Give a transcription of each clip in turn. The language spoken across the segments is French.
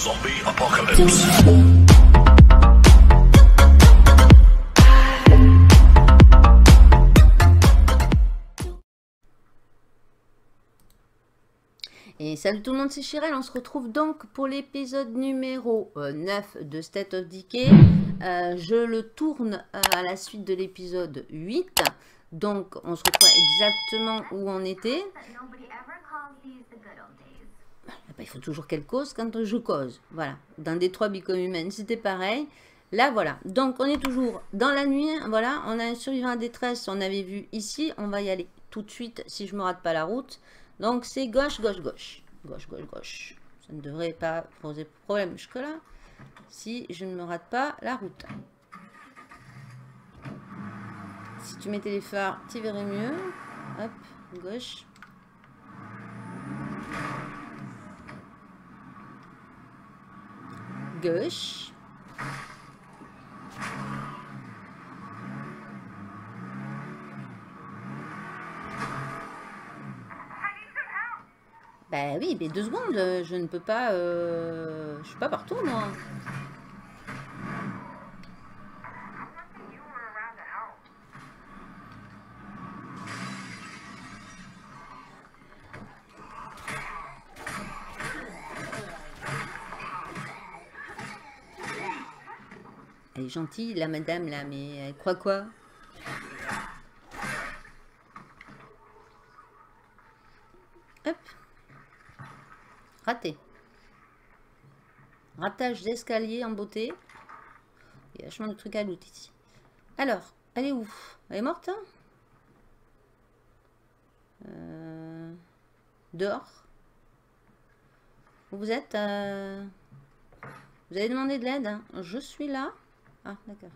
Zombie apocalypse. Et salut tout le monde, c'est Chirel. On se retrouve donc pour l'épisode numéro 9 de State of Decay. Euh, je le tourne à la suite de l'épisode 8. Donc, on se retrouve exactement où on était. Ah bah, il faut toujours qu'elle cause quand je cause. Voilà. Dans Détroit Become Human, c'était pareil. Là, voilà. Donc, on est toujours dans la nuit. Voilà. On a un survivant à détresse. On avait vu ici. On va y aller tout de suite si je me rate pas la route. Donc, c'est gauche, gauche, gauche. Gauche, gauche, gauche. Ça ne devrait pas poser problème jusque-là. Si je ne me rate pas la route. Si tu mettais les phares, tu verrais mieux. Hop, gauche. Gauche. Bah oui, mais deux secondes, je ne peux pas... Euh... Je suis pas partout, moi. Gentille, la madame, là, mais elle croit quoi? Hop. Raté. Ratage d'escalier en beauté. Il y a vachement de trucs à loot ici. Alors, elle est où? Elle est morte hein? Euh, Dehors Vous êtes euh, Vous avez demandé de l'aide hein Je suis là. Ah, d'accord.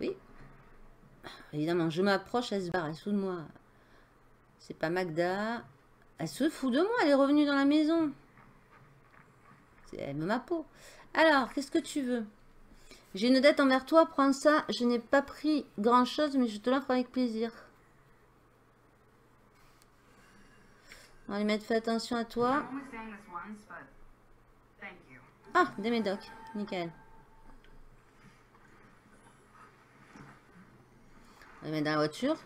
Oui. Évidemment, je m'approche, elle se barre, elle est sous de moi. C'est pas Magda. Elle se fout de moi, elle est revenue dans la maison. Elle me ma peau. Alors, qu'est-ce que tu veux? J'ai une dette envers toi, prends ça. Je n'ai pas pris grand-chose, mais je te l'offre avec plaisir. On va lui mettre, fais attention à toi. Ah, des médocs, nickel. On va dans la voiture.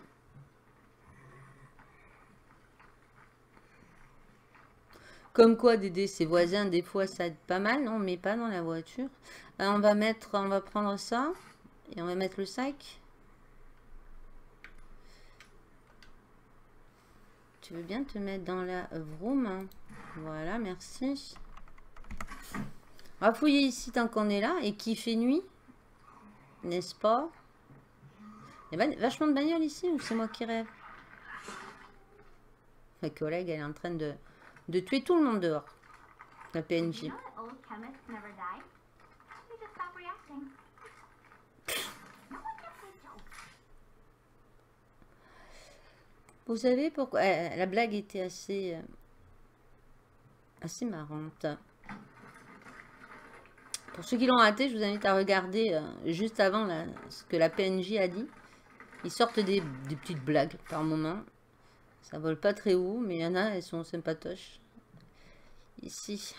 Comme quoi, d'aider ses voisins, des fois, ça aide pas mal, non Mais pas dans la voiture. Euh, on va mettre, on va prendre ça. Et on va mettre le sac. Tu veux bien te mettre dans la vroom Voilà, merci. On va fouiller ici tant qu'on est là. Et qui fait nuit N'est-ce pas? Il y a vachement de bagnoles ici ou c'est moi qui rêve? Ma collègue, elle est en train de de tuer tout le monde dehors. La PNJ. Vous savez pourquoi euh, La blague était assez, euh, assez marrante. Pour ceux qui l'ont raté, je vous invite à regarder euh, juste avant ce que la PNJ a dit. Ils sortent des, petites blagues par moment. Ça vole pas très haut, mais il y en a, elles sont sympatoches. Ici.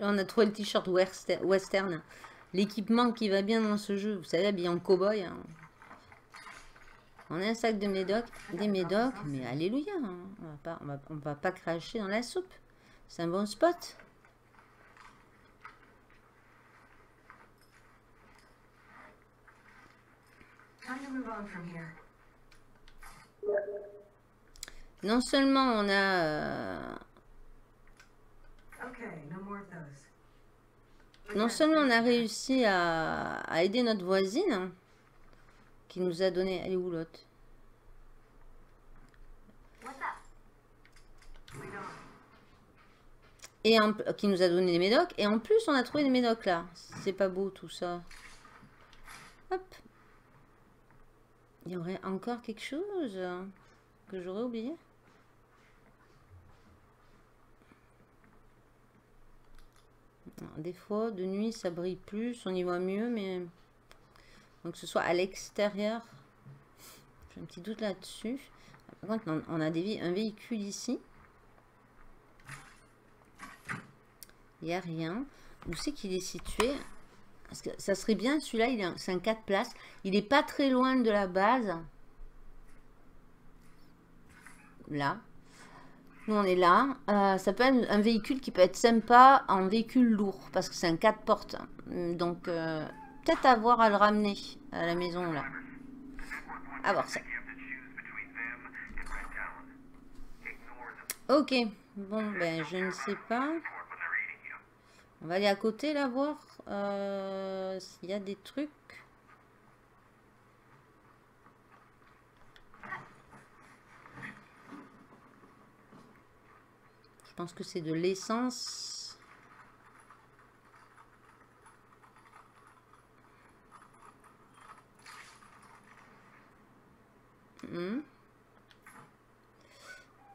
On a trouvé le t-shirt western. L'équipement qui va bien dans ce jeu. Vous savez, habillé en cow-boy. Hein. On a un sac de médoc, des médocs, mais alléluia. Hein. On va pas, on va, pas cracher dans la soupe. C'est un bon spot. Non seulement on a... Euh, non seulement on a réussi à, aider notre voisine, hein, qui nous a donné... Elle est où l'autre? Et qui nous a donné des médocs. Et en plus, on a trouvé des médocs là. C'est pas beau tout ça. Hop. Il y aurait encore quelque chose que j'aurais oublié? Des fois, de nuit, ça brille plus, on y voit mieux, mais... Donc, ce soit à l'extérieur. J'ai un petit doute là-dessus. Par contre, on a des, un véhicule ici. Il n'y a rien. Où c'est qu'il est situé? Parce que ça serait bien, celui-là, c'est un 4 places. Il n'est pas très loin de la base. Là. On est là. Euh, ça peut être un véhicule qui peut être sympa en véhicule lourd. Parce que c'est un 4 portes. Donc, euh, peut-être avoir à le ramener à la maison, là. À voir ça. Ok. Bon, ben, je ne sais pas. On va aller à côté, là, voir euh, s'il y a des trucs. Je pense que c'est de l'essence. Hmm.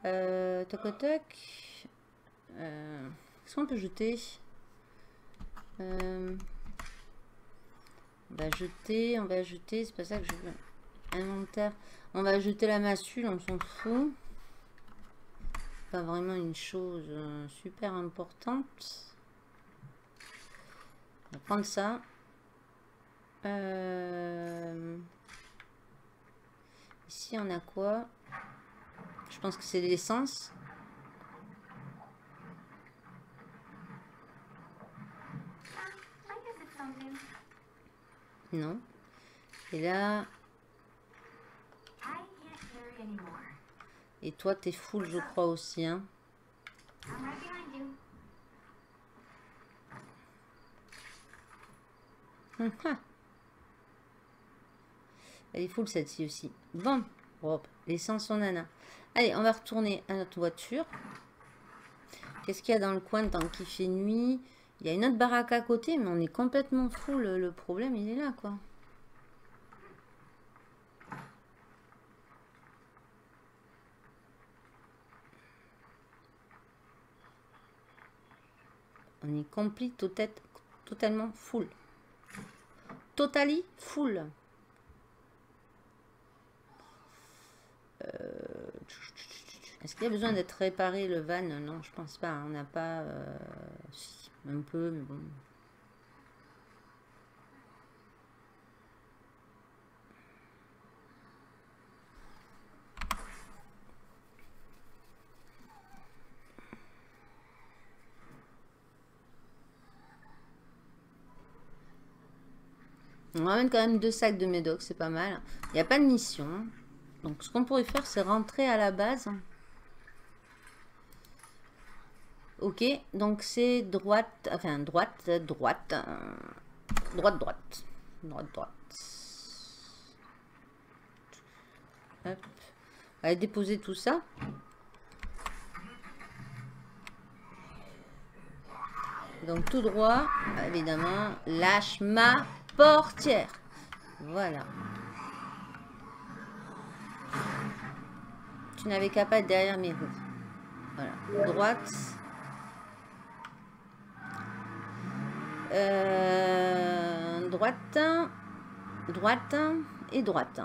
Euh, toc toc. Euh, Qu'est-ce qu'on peut jeter? Euh, on va jeter, on va jeter, c'est pas ça que je veux. Inventaire. On va jeter la massue, on s'en fout. Pas vraiment une chose euh, super importante. On va prendre ça. Euh, ici, on a quoi? Je pense que c'est de l'essence. Non. Et là... Et toi, t'es full, je crois aussi. Hein. Elle est full celle-ci aussi. Bon, hop, l'essence on en a. Allez, on va retourner à notre voiture. Qu'est-ce qu'il y a dans le coin tant qu'il fait nuit? Il y a une autre baraque à côté, mais on est complètement fou. Le, problème, il est là, quoi. On est complet, totalement full. Totally full. Euh, est-ce qu'il y a besoin d'être réparé le van? Non, je pense pas. On n'a pas... Euh, un peu, mais bon. On ramène quand même deux sacs de médoc, c'est pas mal. Il n'y a pas de mission. Donc ce qu'on pourrait faire, c'est rentrer à la base. Ok, donc c'est droite, enfin droite, droite, droite, droite, droite, droite. Hop. Va déposer tout ça. Donc tout droit, évidemment, lâche ma portière. Voilà. Tu n'avais qu'à pas être derrière mes roues. Voilà. Droite. Euh, droite, droite et droite.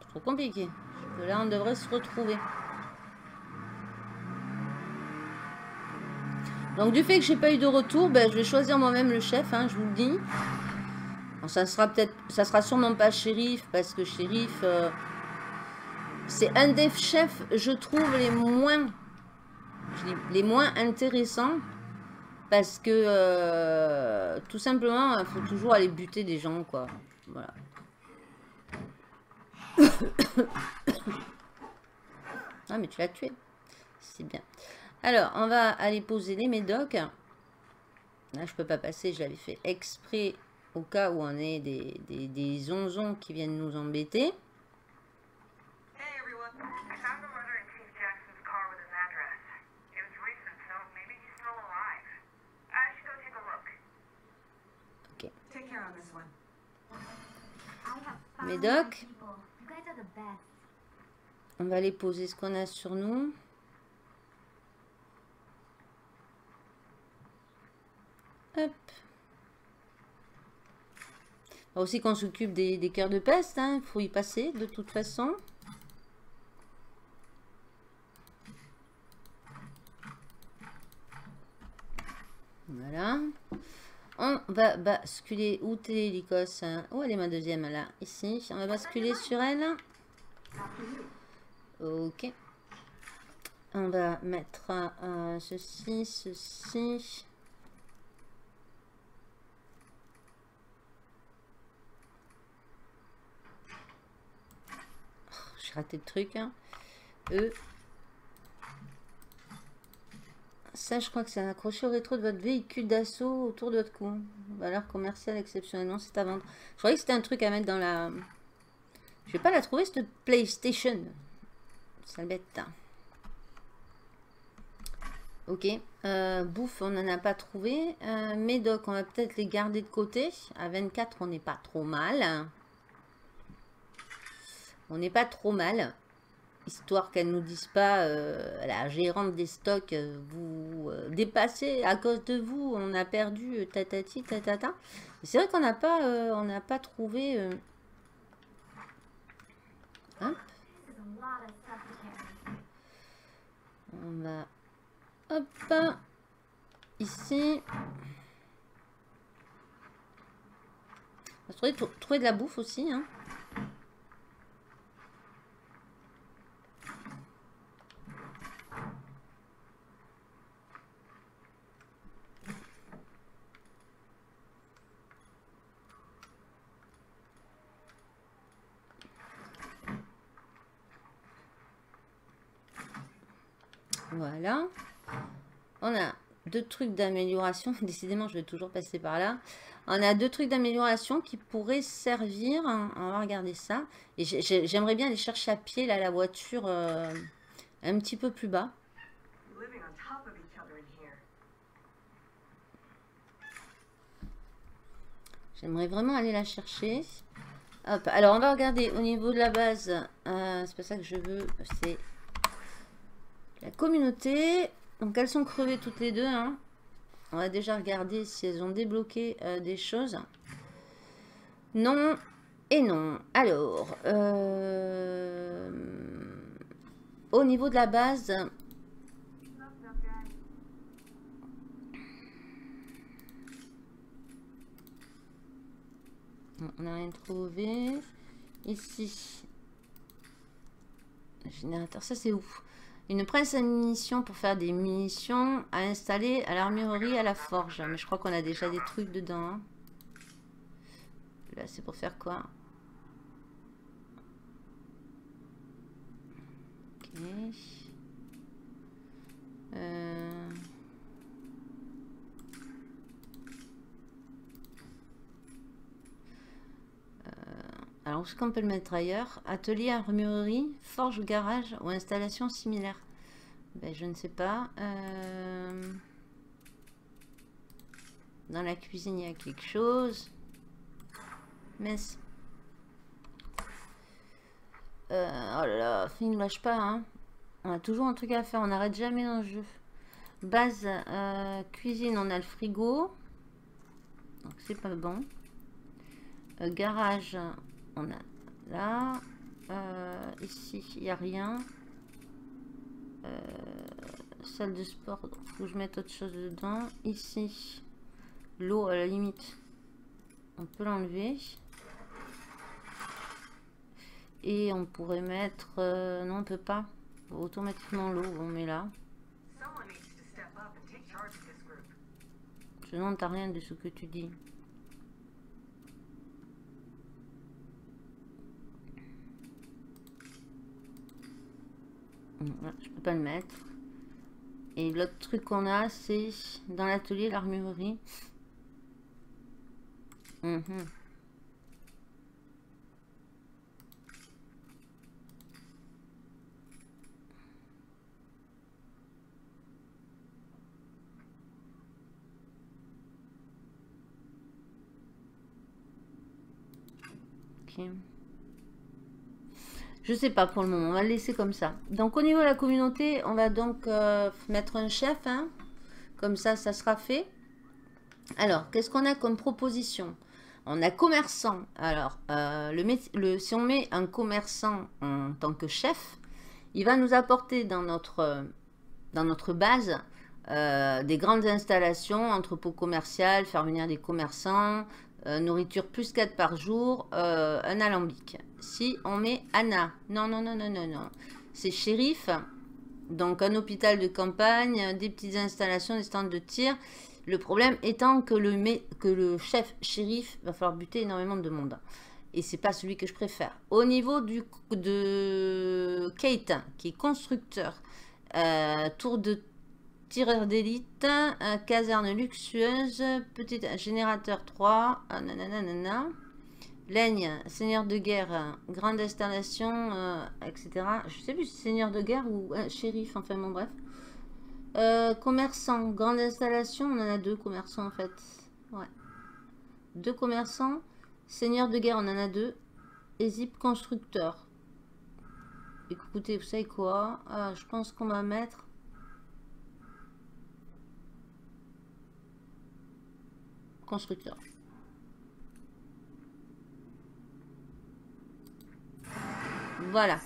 Trop compliqué. Là, on devrait se retrouver. Donc, du fait que j'ai pas eu de retour, ben, je vais choisir moi-même le chef, hein, je vous le dis. Ça sera peut-être, ça sera sûrement pas shérif, parce que shérif, euh, c'est un des chefs, je trouve, les moins, les moins intéressants. Parce que, euh, tout simplement, il faut toujours aller buter des gens, quoi. Voilà. ah, mais tu l'as tué. C'est bien. Alors, on va aller poser les médocs. Là, je peux pas passer, je l'avais fait exprès au cas où on ait des, des, des onzons qui viennent nous embêter. Médoc. On va aller poser ce qu'on a sur nous. Hop. Aussi qu'on s'occupe des, des cœurs de peste, il hein. faut y passer de toute façon. Voilà. On va basculer. Où t'es, Lycos Où elle est ma deuxième Là, ici. On va basculer sur elle. Ok. On va mettre euh, ceci, ceci. Oh, j'ai raté le truc. Hein. E. Ça, je crois que c'est accroché au rétro de votre véhicule d'assaut autour de votre cou. Valeur commerciale exceptionnellement, c'est à vendre. Je croyais que c'était un truc à mettre dans la... Je vais pas la trouver, cette PlayStation. Sale bête. Ok. Euh, bouffe, on n'en a pas trouvé. Euh, Médoc, on va peut-être les garder de côté. À 24, on n'est pas trop mal. On n'est pas trop mal histoire qu'elle nous dise pas, euh, la gérante des stocks, euh, vous euh, dépassez à cause de vous, on a perdu tatati tatata. C'est vrai qu'on n'a pas, on pas trouvé. Hop. On va, hop, ici. On va trouver, trouver de la bouffe aussi, hein. Voilà. On a deux trucs d'amélioration. Décidément, je vais toujours passer par là. On a deux trucs d'amélioration qui pourraient servir. On va regarder ça. Et j'aimerais bien aller chercher à pied là, la voiture euh, un petit peu plus bas. J'aimerais vraiment aller la chercher. Alors on va regarder au niveau de la base. Euh, c'est pas ça que je veux. La communauté. Donc elles sont crevées toutes les deux. Hein. On va déjà regarder si elles ont débloqué euh, des choses. Non et non. Alors, euh, au niveau de la base... On n'a rien trouvé. Ici. générateur, ça c'est ouf. Une presse à munitions pour faire des munitions à installer à l'armurerie à la forge. Mais je crois qu'on a déjà des trucs dedans. Hein. Là, c'est pour faire quoi? Euh... Alors, est-ce qu'on peut le mettre ailleurs Atelier, armurerie, forge, garage ou installation similaire ben, Je ne sais pas. Euh, dans la cuisine, il y a quelque chose. Mais... Euh, oh là là, il ne lâche pas. Hein. On a toujours un truc à faire. On n'arrête jamais dans le jeu. Base, euh, cuisine, on a le frigo. Donc, c'est pas bon. garage, on a là. Euh, ici, il n'y a rien. Euh, salle de sport, il faut que je mette autre chose dedans. Ici, l'eau à la limite, on peut l'enlever. Et on pourrait mettre... Euh, non, on peut pas. Automatiquement l'eau, on met là. Je n'entends rien de ce que tu dis. Je peux pas le mettre. Et l'autre truc qu'on a, c'est dans l'atelier, l'armurerie. Mhm. Je sais pas pour le moment, on va le laisser comme ça. Donc au niveau de la communauté, on va donc euh, mettre un chef. Hein. Comme ça, ça sera fait. Alors, qu'est-ce qu'on a comme proposition? On a commerçant. Alors, euh, le, si on met un commerçant en tant que chef, il va nous apporter dans notre, dans notre base euh, des grandes installations, entrepôt commercial, faire venir des commerçants, euh, nourriture plus 4 par jour, euh, un alambic. Si on met Anna, non, non, non, non, non, non. C'est shérif, donc un hôpital de campagne, des petites installations, des stands de tir. Le problème étant que le, que le chef shérif va falloir buter énormément de monde. Et c'est pas celui que je préfère. Au niveau du, de Kate, qui est constructeur, tour de tireur d'élite, caserne luxueuse, petit générateur 3, ah, nanana, Laigne, seigneur de guerre, grande installation, euh, etc. Je sais plus si seigneur de guerre ou euh, shérif, enfin bon bref. Euh, commerçant, grande installation, on en a deux commerçants en fait. Ouais. Deux commerçants. Seigneur de guerre, on en a deux. Et zip constructeur. Écoutez, vous savez quoi? Ah, Je pense qu'on va mettre constructeur. Voilà.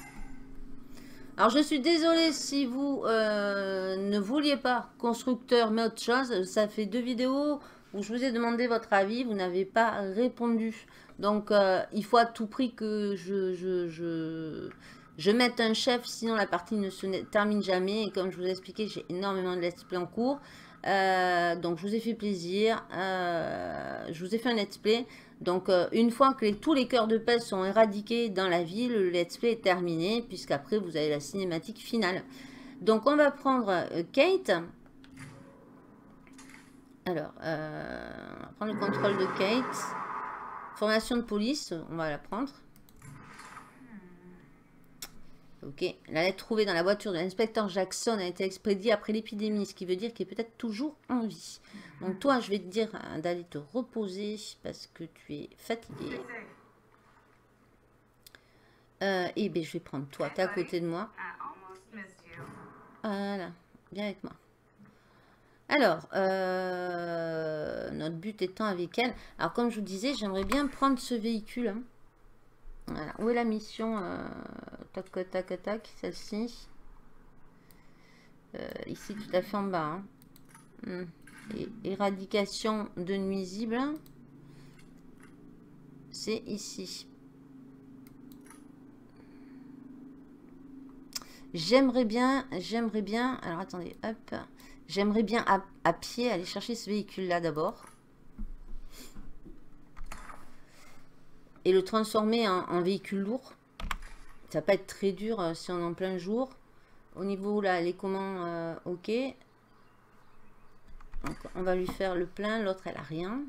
Alors, je suis désolée si vous euh, ne vouliez pas constructeur, mais autre chose. Ça fait deux vidéos où je vous ai demandé votre avis. Vous n'avez pas répondu. Donc, euh, il faut à tout prix que je, je, je, je, mette un chef. Sinon, la partie ne se termine jamais. Et comme je vous ai expliqué, j'ai énormément de let's play en cours. Euh, donc, je vous ai fait plaisir. Euh, je vous ai fait un let's play. Donc, euh, une fois que tous les cœurs de paix sont éradiqués dans la ville, le let's play est terminé, puisqu'après, vous avez la cinématique finale. Donc, on va prendre Kate. Alors, on va prendre le contrôle de Kate. Formation de police, on va la prendre. Ok, la lettre trouvée dans la voiture de l'inspecteur Jackson a été expédiée après l'épidémie, ce qui veut dire qu'il est peut-être toujours en vie. Donc toi, je vais te dire hein, d'aller te reposer parce que tu es fatigué. Euh, et bien, je vais prendre toi, tu es à côté de moi. Voilà, viens avec moi. Alors, euh, notre but étant avec elle. Alors, comme je vous disais, j'aimerais bien prendre ce véhicule. Hein. Où est la mission euh, Tac, tac, tac, celle-ci. Euh, ici, tout à fait en bas. Hein. Hmm. éradication de nuisibles. C'est ici. J'aimerais bien, j'aimerais bien, alors attendez, hop, j'aimerais bien à pied aller chercher ce véhicule-là d'abord. Et le transformer en, véhicule lourd. Ça va pas être très dur euh, si on est en plein jour. Au niveau là, les commandes, euh, ok. on va lui faire le plein, l'autre elle a rien.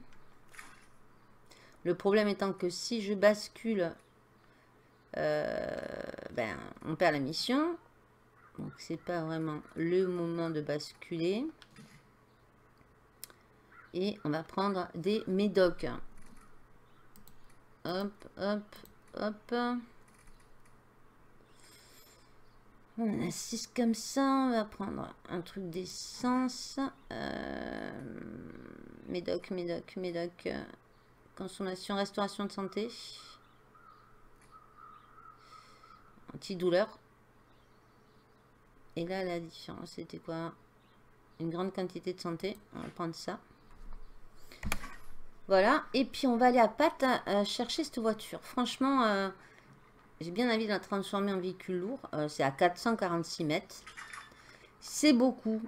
Le problème étant que si je bascule, euh, ben, on perd la mission. Donc c'est pas vraiment le moment de basculer. Et on va prendre des médocs. Hop, hop, hop. On a 6 comme ça. On va prendre un truc d'essence. Euh, médoc, médoc, médoc. Consommation, restauration de santé. Antidouleur. Et là, la différence, c'était quoi? Une grande quantité de santé. On va prendre ça. Voilà. Et puis, on va aller à Pat euh, chercher cette voiture. Franchement, euh, j'ai bien envie de la transformer en véhicule lourd. Euh, c'est à 446 mètres. C'est beaucoup.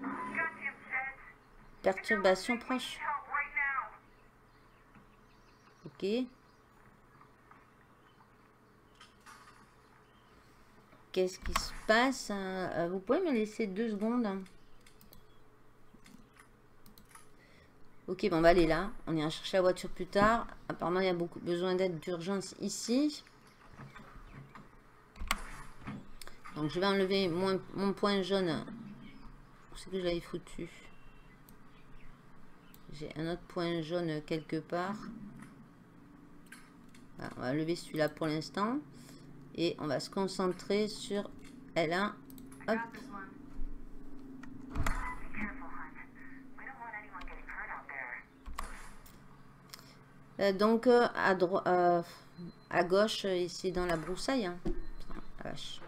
Perturbation proche. Ok. Qu'est-ce qui se passe? Vous pouvez me laisser deux secondes Ok, bon, on va aller là. On ira chercher la voiture plus tard. Apparemment, il y a beaucoup besoin d'aide d'urgence ici. Donc, je vais enlever mon, point jaune. Où c'est que j'avais foutu? J'ai un autre point jaune quelque part. on va enlever celui-là pour l'instant. Et on va se concentrer sur L1. Hop. Euh, donc euh, à, droite, euh, à gauche, ici dans la broussaille. Hein. vache.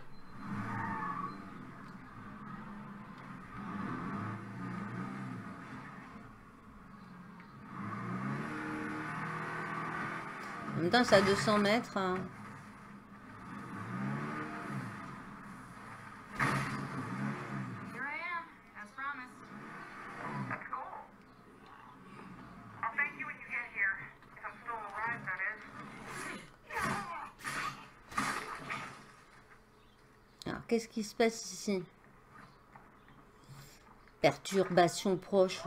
En même temps, c'est à 200 mètres. Hein. Alors, qu'est-ce qui se passe ici? Perturbation proche.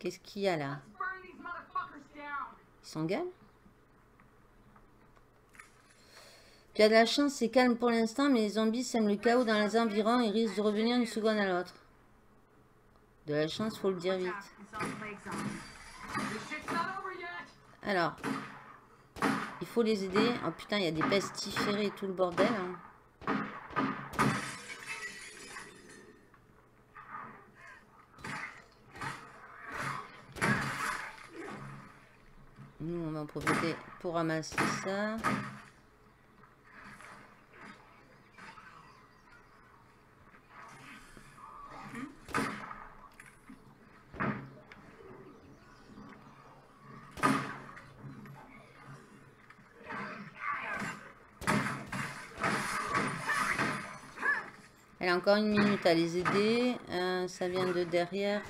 Qu'est-ce qu'il y a là? S'engueule. Tu as de la chance, c'est calme pour l'instant, mais les zombies sèment le chaos dans les environs et risquent de revenir d'une seconde à l'autre. De la chance, faut le dire vite. Alors, faut les aider. Oh putain, il y a des pestiférés et tout le bordel. Hein. Nous, on va en profiter pour ramasser ça. Encore une minute à les aider. Euh, ça vient de derrière.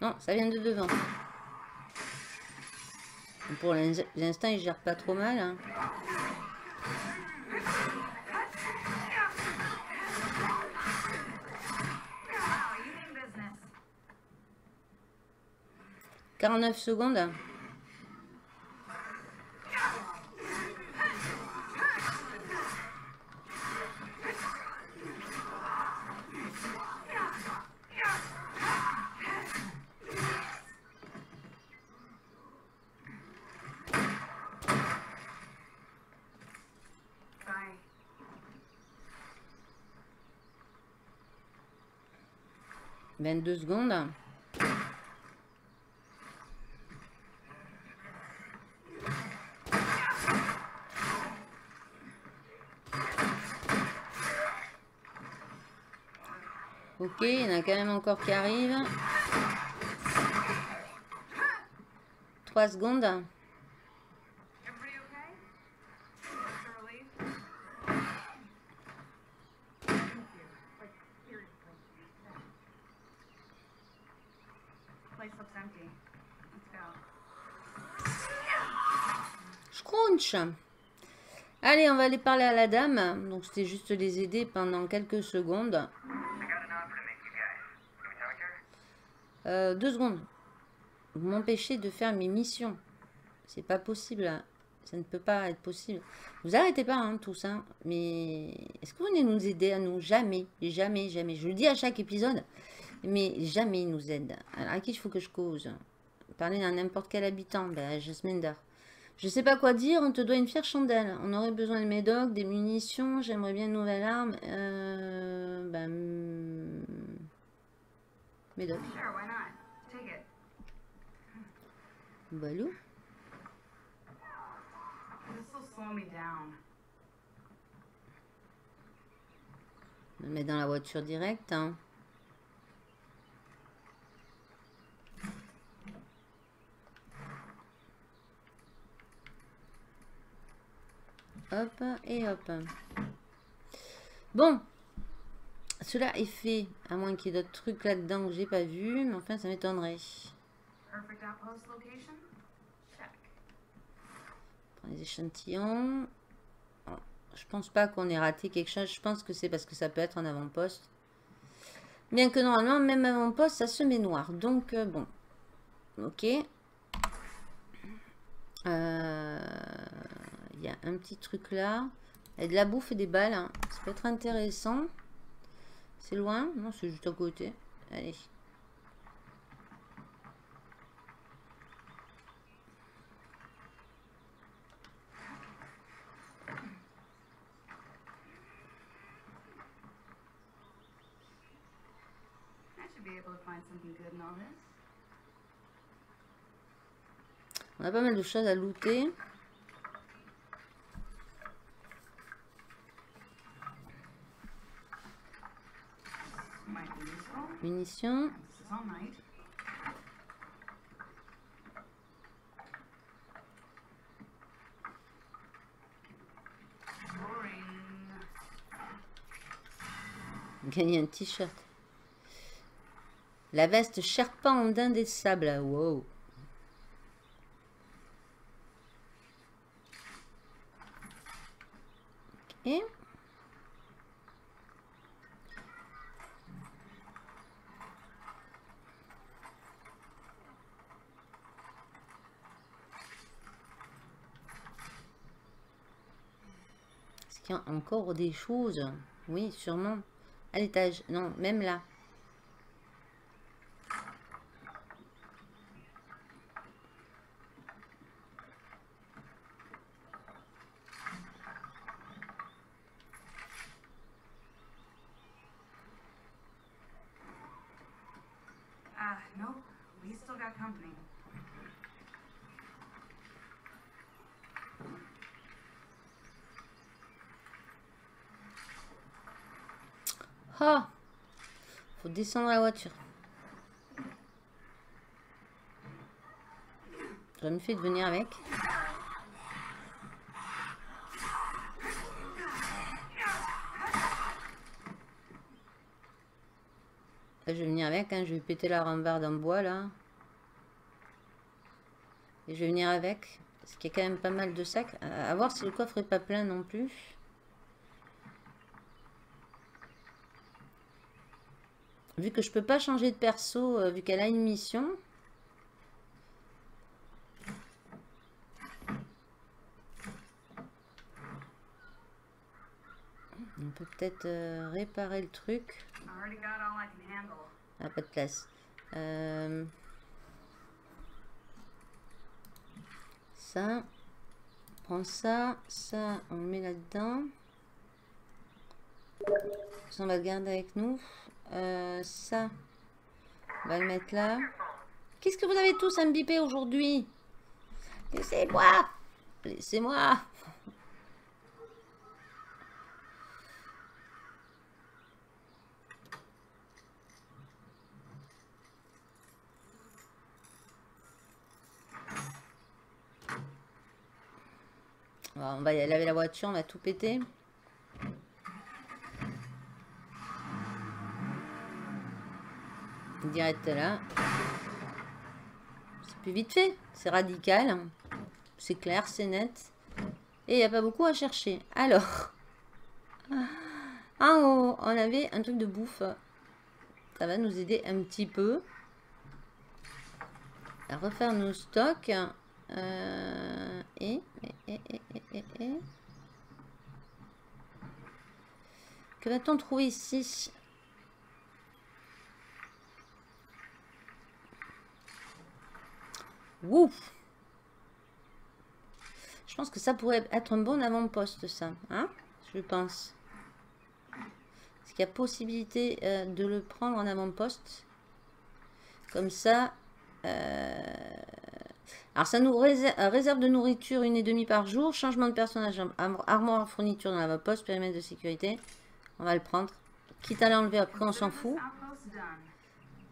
Non, ça vient de devant. Pour l'instant, il gère pas trop mal. Hein. « 49 secondes. 22 secondes. Ok, il y en a quand même encore qui arrivent. 3 secondes. Allez, on va aller parler à la dame. Donc, c'était juste les aider pendant quelques secondes. Euh, deux secondes. Vous m'empêchez de faire mes missions. C'est pas possible. Ça ne peut pas être possible. Vous arrêtez pas, hein, tout ça. Mais est-ce que vous venez nous aider à nous? Jamais, jamais, jamais. Je le dis à chaque épisode. Mais jamais ils nous aident. Alors, à qui il faut que je cause? Parler à n'importe quel habitant. Ben, Jasmine Dar. Je sais pas quoi dire, on te doit une fière chandelle. On aurait besoin de médocs, des munitions, j'aimerais bien une nouvelle arme. Euh, ben... Médoc. Balou? On le met dans la voiture directe. Hein. Hop, et hop. Bon. Cela est fait, à moins qu'il y ait d'autres trucs là-dedans que j'ai pas vu, mais enfin, ça m'étonnerait. Les échantillons. je pense pas qu'on ait raté quelque chose. Je pense que c'est parce que ça peut être en avant-poste. Bien que normalement, même avant-poste, ça se met noir. Donc, euh, bon. Ok. Euh y a un petit truc là. Et de la bouffe et des balles. Hein. Ça peut être intéressant. C'est loin Non, c'est juste à côté. Allez. On a pas mal de choses à looter. Gagner un t-shirt. La veste Sherpa Andin des sables. Wow. Ok. Encore des choses Oui, sûrement. À l'étage. Non, même là. Ah, nope. We still got company. Ah Faut descendre la voiture. J'aurais mieux fait de venir avec. Je vais venir avec, hein, je vais péter la rambarde en bois là. Et je vais venir avec. Parce qu'il y a quand même pas mal de sacs. À voir si le coffre est pas plein non plus. Vu que je peux pas changer de perso, euh, vu qu'elle a une mission. On peut peut-être euh, réparer le truc. Ah, pas de place. Euh, Ça. On prend ça. Ça, on le met là-dedans. Ça, on va le garder avec nous. Euh, ça. On va le mettre là. Qu'est-ce que vous avez tous à me biper aujourd'hui? Laissez-moi Laissez-moi on va y laver la voiture, on va tout péter. Direct là. C'est plus vite fait. C'est radical. C'est clair, c'est net. Et il n'y a pas beaucoup à chercher. Alors. En haut, on avait un truc de bouffe. Ça va nous aider un petit peu. À refaire nos stocks. Euh, et, et. Que va-t-on trouver ici? Ouf Je pense que ça pourrait être un bon avant-poste, ça. Hein Je pense. Est-ce qu'il y a possibilité euh, de le prendre en avant-poste? Comme ça... euh, Alors, ça nous réserve, réserve de nourriture une et demie par jour. Changement de personnage, arm- armoire, fourniture dans l'avant-poste, périmètre de sécurité. On va le prendre. Quitte à l'enlever, après on s'en fout.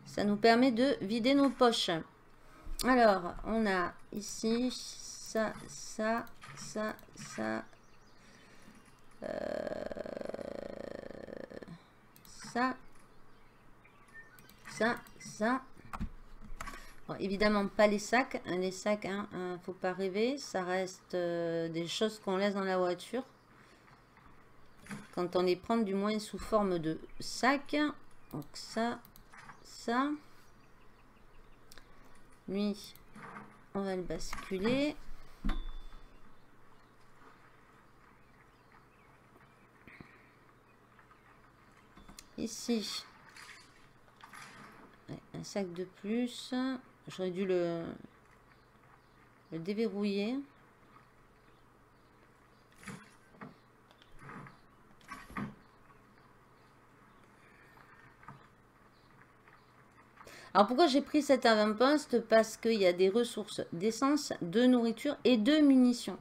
Ça nous permet de vider nos poches. Alors, on a ici ça, ça, ça, ça. euh, ça. Ça, ça. Évidemment, pas les sacs. Les sacs, hein, hein, faut pas rêver. Ça reste euh, des choses qu'on laisse dans la voiture. Quand on les prend, du moins sous forme de sac. Donc ça, ça. Lui, on va le basculer. Ici, un sac de plus. J'aurais dû le déverrouiller. Alors pourquoi j'ai pris cet avant-poste? Parce qu'il y a des ressources d'essence, de nourriture et de munitions.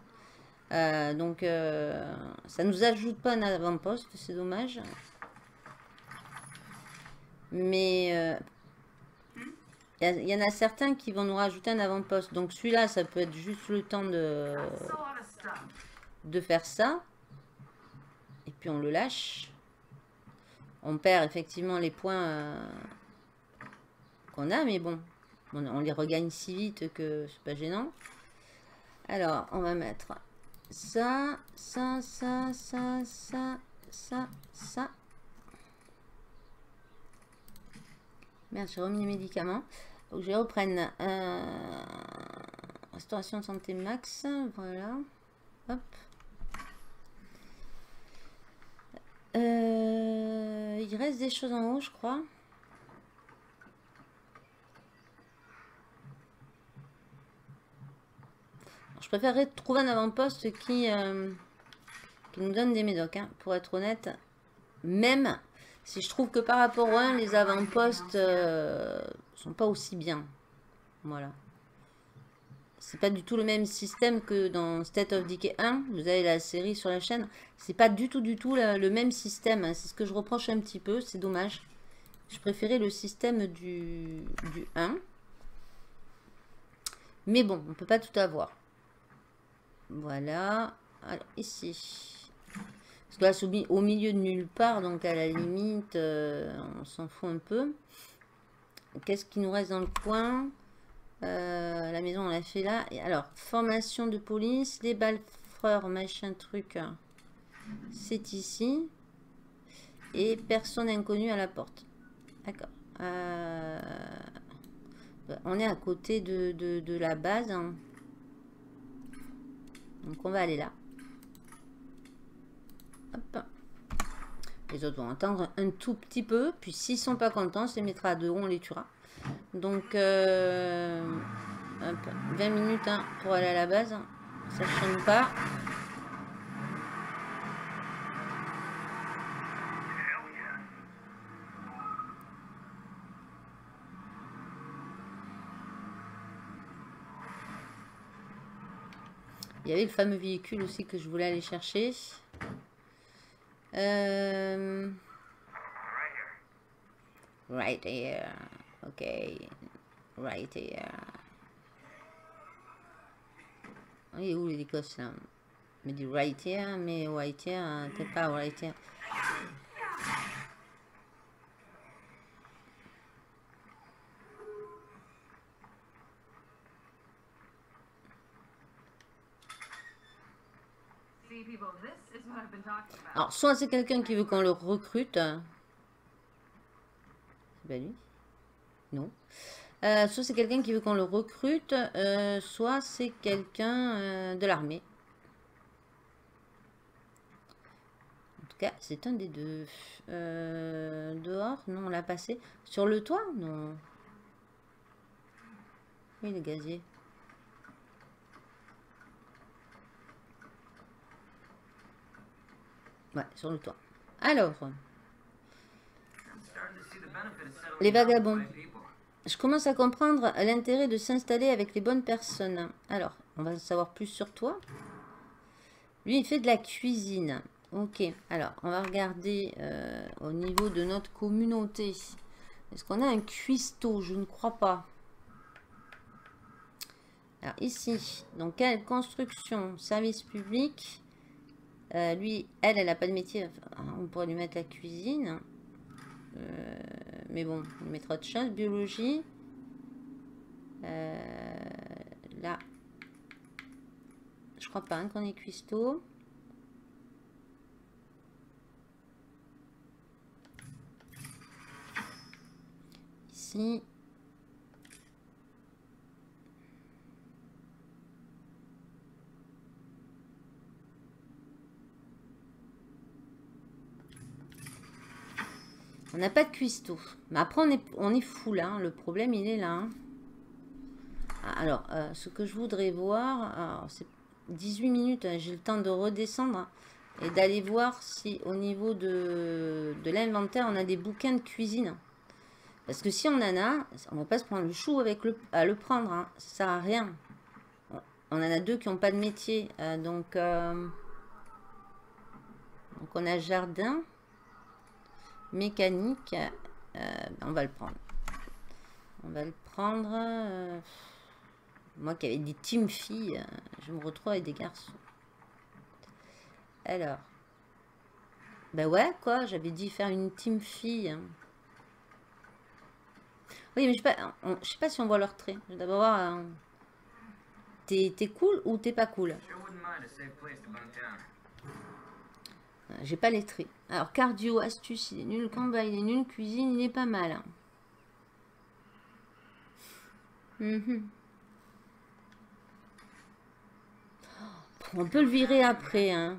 Euh, donc euh, ça nous ajoute pas un avant-poste, c'est dommage. Mais euh, il y, en a certains qui vont nous rajouter un avant-poste. Donc celui-là, ça peut être juste le temps de, de faire ça. Et puis on le lâche. On perd effectivement les points a, mais bon, on, les regagne si vite que c'est pas gênant. Alors, on va mettre ça, ça, ça, ça, ça, ça, ça. Merde, j'ai remis les médicaments. Je reprenne euh, restauration de santé max. Voilà. Hop. Euh, il reste des choses en haut, je crois. Je préférerais trouver un avant-poste qui, euh, nous donne des médocs, hein, pour être honnête. Même si je trouve que par rapport au 1, les avant-postes euh, sont pas aussi bien. Voilà. C'est pas du tout le même système que dans State of Decay 1. Vous avez la série sur la chaîne. C'est pas du tout, du tout le, même système. Hein. C'est ce que je reproche un petit peu. C'est dommage. Je préférais le système du, du 1. Mais bon, on peut pas tout avoir. Voilà. Ici. Parce que là, c'est au milieu de nulle part, donc à la limite, euh, on s'en fout un peu. Qu'est-ce qui nous reste dans le coin? Euh, La maison, on l'a fait là. Et alors, formation de police, les balfreurs, machin truc. C'est ici. Et personne inconnue à la porte. D'accord. Euh, on est à côté de, de la base. Hein. Donc on va aller là. Les autres vont attendre un tout petit peu. Puis s'ils sont pas contents, on se les mettra à deux on les tuera. Donc, euh, 20 minutes hein, pour aller à la base. Ça ne pas. Il y avait le fameux véhicule aussi que je voulais aller chercher. Euh... Right here. Ok. Right here. Il est où l'hélicoste là? Mais du right here, mais right here, hein, t'es pas right here. Alors, soit c'est quelqu'un qui veut qu'on le recrute. C'est lui Non. Euh, soit c'est quelqu'un qui veut qu'on le recrute, euh, soit c'est quelqu'un euh, de l'armée. En tout cas, c'est un des deux. dehors Non, on l'a passé. Sur le toit Non. Oui, le gazier. Ouais, sur le toit. Alors, les vagabonds. Je commence à comprendre l'intérêt de s'installer avec les bonnes personnes. Alors, on va savoir plus sur toi. Lui, il fait de la cuisine. Ok, alors, on va regarder euh, au niveau de notre communauté. Est-ce qu'on a un cuistot? Je ne crois pas. Alors, ici, donc, quelle construction, service public euh, lui, elle, elle n'a pas de métier. on pourrait lui mettre la cuisine. Euh, mais bon, on lui mettra autre chose. Biologie. Euh, là. Je crois pas hein, qu'on est cuistot. Ici. On n'a pas de cuistot. Mais après, on est, on fou là. Hein. Le problème, il est là. Hein. Ah, alors, euh, ce que je voudrais voir, c'est 18 minutes. Hein. J'ai le temps de redescendre et d'aller voir si au niveau de, l'inventaire, on a des bouquins de cuisine. Parce que si on en a, on va pas se prendre le chou avec à le prendre. Ça sert à rien. On en a deux qui n'ont pas de métier. Euh, donc, euh, donc, on a jardin, mécanique. Euh, on va le prendre. On va le prendre. moi qui avais des team filles, je me retrouve avec des garçons. Alors. Ben ouais, quoi. J'avais dit faire une team fille. Oui, mais je sais pas, sais pas si on voit leur trait. Je vais d'abord voir. T'es cool ou t'es pas cool? J'ai pas les traits. Alors, cardio, astuce, il est nul. Combat, il est nul. Cuisine, il est pas mal. Mhm. On peut le virer après. Hein.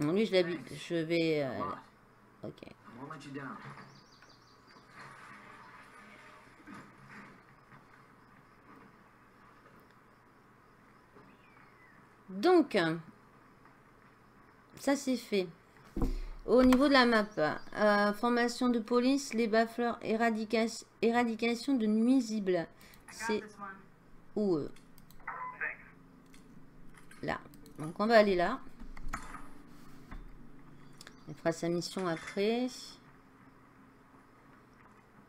Non, lui, je l'habille. Je vais... Euh, ok. Donc, ça c'est fait. Au niveau de la map, euh, formation de police, les baffleurs, éradication, de nuisibles. C'est où euh, Là. Donc on va aller là. Elle fera sa mission après.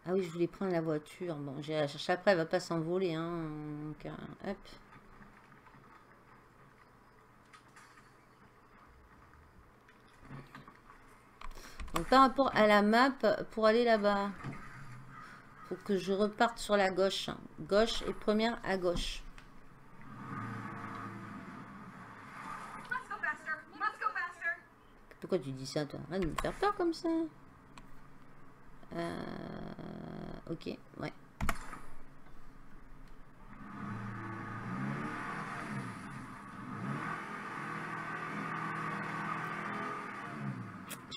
Ah oui, je voulais prendre la voiture. Bon, j'ai la chercher après, elle va pas s'envoler. Hein. Donc, euh, hop. Donc, par rapport à la map, pour aller là-bas, faut que je reparte sur la gauche. Gauche et première à gauche. Pourquoi tu dis ça, toi? Arrête de me faire peur comme ça. Euh... Ok, ouais.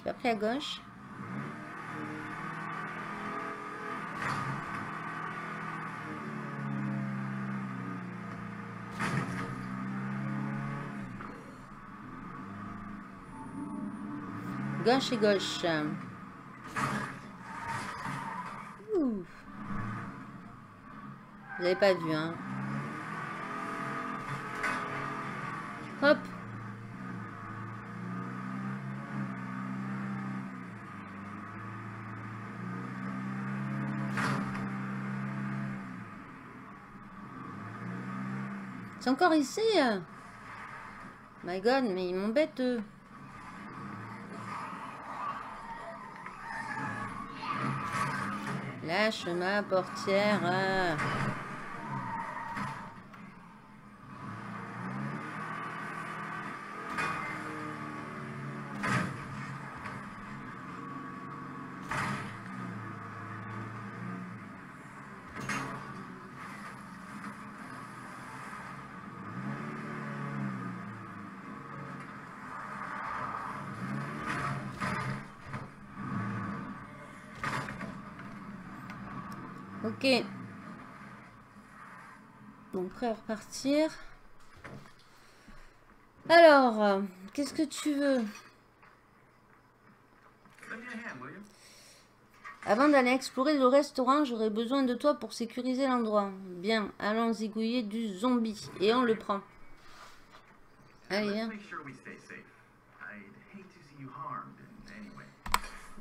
J'ai pas pris à gauche. Gauche et gauche. Vous n'avez pas vu, hein encore ici My god, mais ils m'embêtent eux. Lâche ma portière. Ok. Bon, prêt à repartir. Alors, euh, qu'est-ce que tu veux? Avant d'aller explorer le restaurant, j'aurais besoin de toi pour sécuriser l'endroit. Bien, allons zigouiller du zombie. Et on le prend. Allez, viens.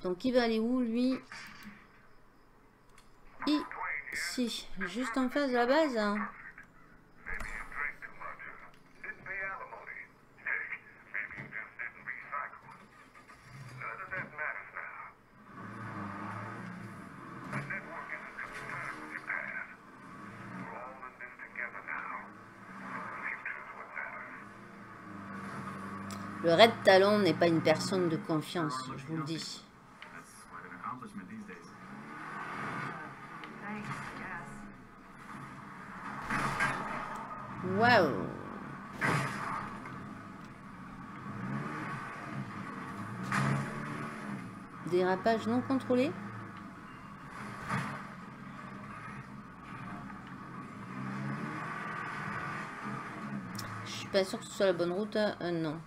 Donc, il va aller où, lui? Si, juste en face de la base. Hein. Le Red Talon n'est pas une personne de confiance, je vous le dis. Wow. Dérapage non contrôlé. Je suis pas sûr que ce soit la bonne route. Euh, non.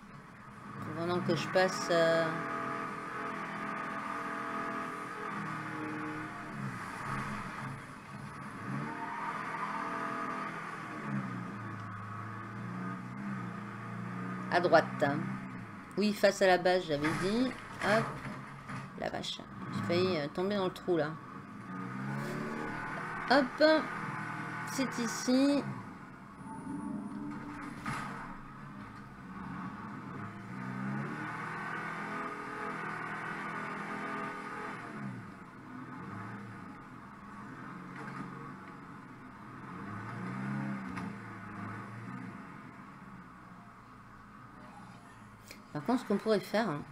Pendant que je passe... euh, À droite. Oui, face à la base, j'avais dit. Hop. La vache. J'ai failli euh, tomber dans le trou, là. Hop. C'est ici. Qu'on pourrait faire hein,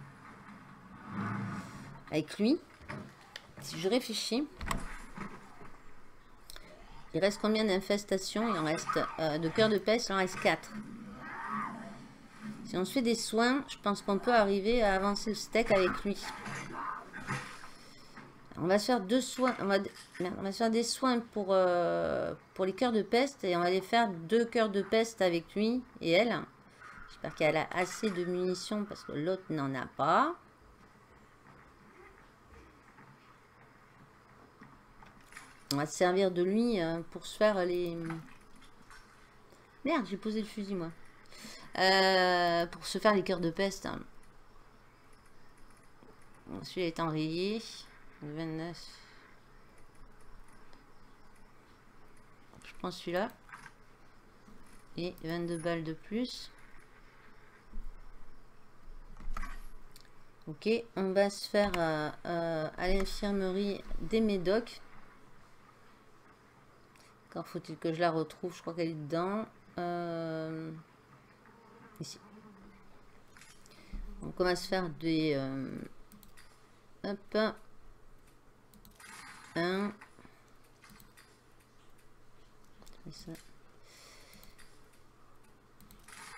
avec lui, si je réfléchis, il reste combien d'infestations? Il en reste euh, de cœur de peste, il en reste 4. Si on se fait des soins, je pense qu'on peut arriver à avancer le steak avec lui. On va se faire deux soins. On va, se faire des soins pour, euh, pour les cœurs de peste et on va les faire deux cœurs de peste avec lui et elle. J'espère qu'elle a assez de munitions parce que l'autre n'en a pas. On va se servir de lui euh, pour se faire les... Merde, j'ai posé le fusil moi. Euh, pour se faire les cœurs de peste. Bon, Celui-là est enrayé. 29. Je prends celui-là. Et 22 balles de plus. Ok, on va se faire euh, euh, à l'infirmerie des médocs. Encore faut-il que je la retrouve. Je crois qu'elle est dedans. Euh, ici. Donc on va se faire des... hop. Un.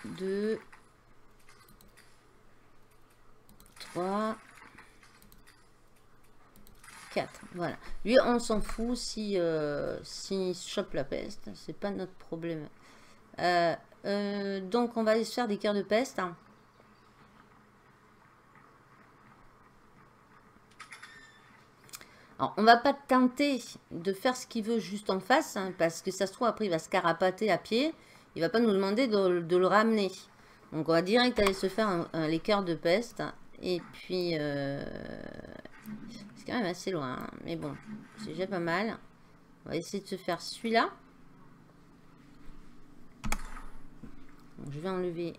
Deux. 3, 4. Voilà. Lui, on s'en fout si, euh, s'il chope la peste. C'est pas notre problème. Euh, euh, donc, on va aller se faire des cœurs de peste. Alors, on va pas tenter de faire ce qu'il veut juste en face, hein, parce que ça se trouve, après, il va se carapater à pied. Il va pas nous demander de, le ramener. Donc, on va direct aller se faire les cœurs de peste. Et puis, euh, c'est quand même assez loin. hein. Mais bon, c'est déjà pas mal. On va essayer de se faire celui-là. Je vais enlever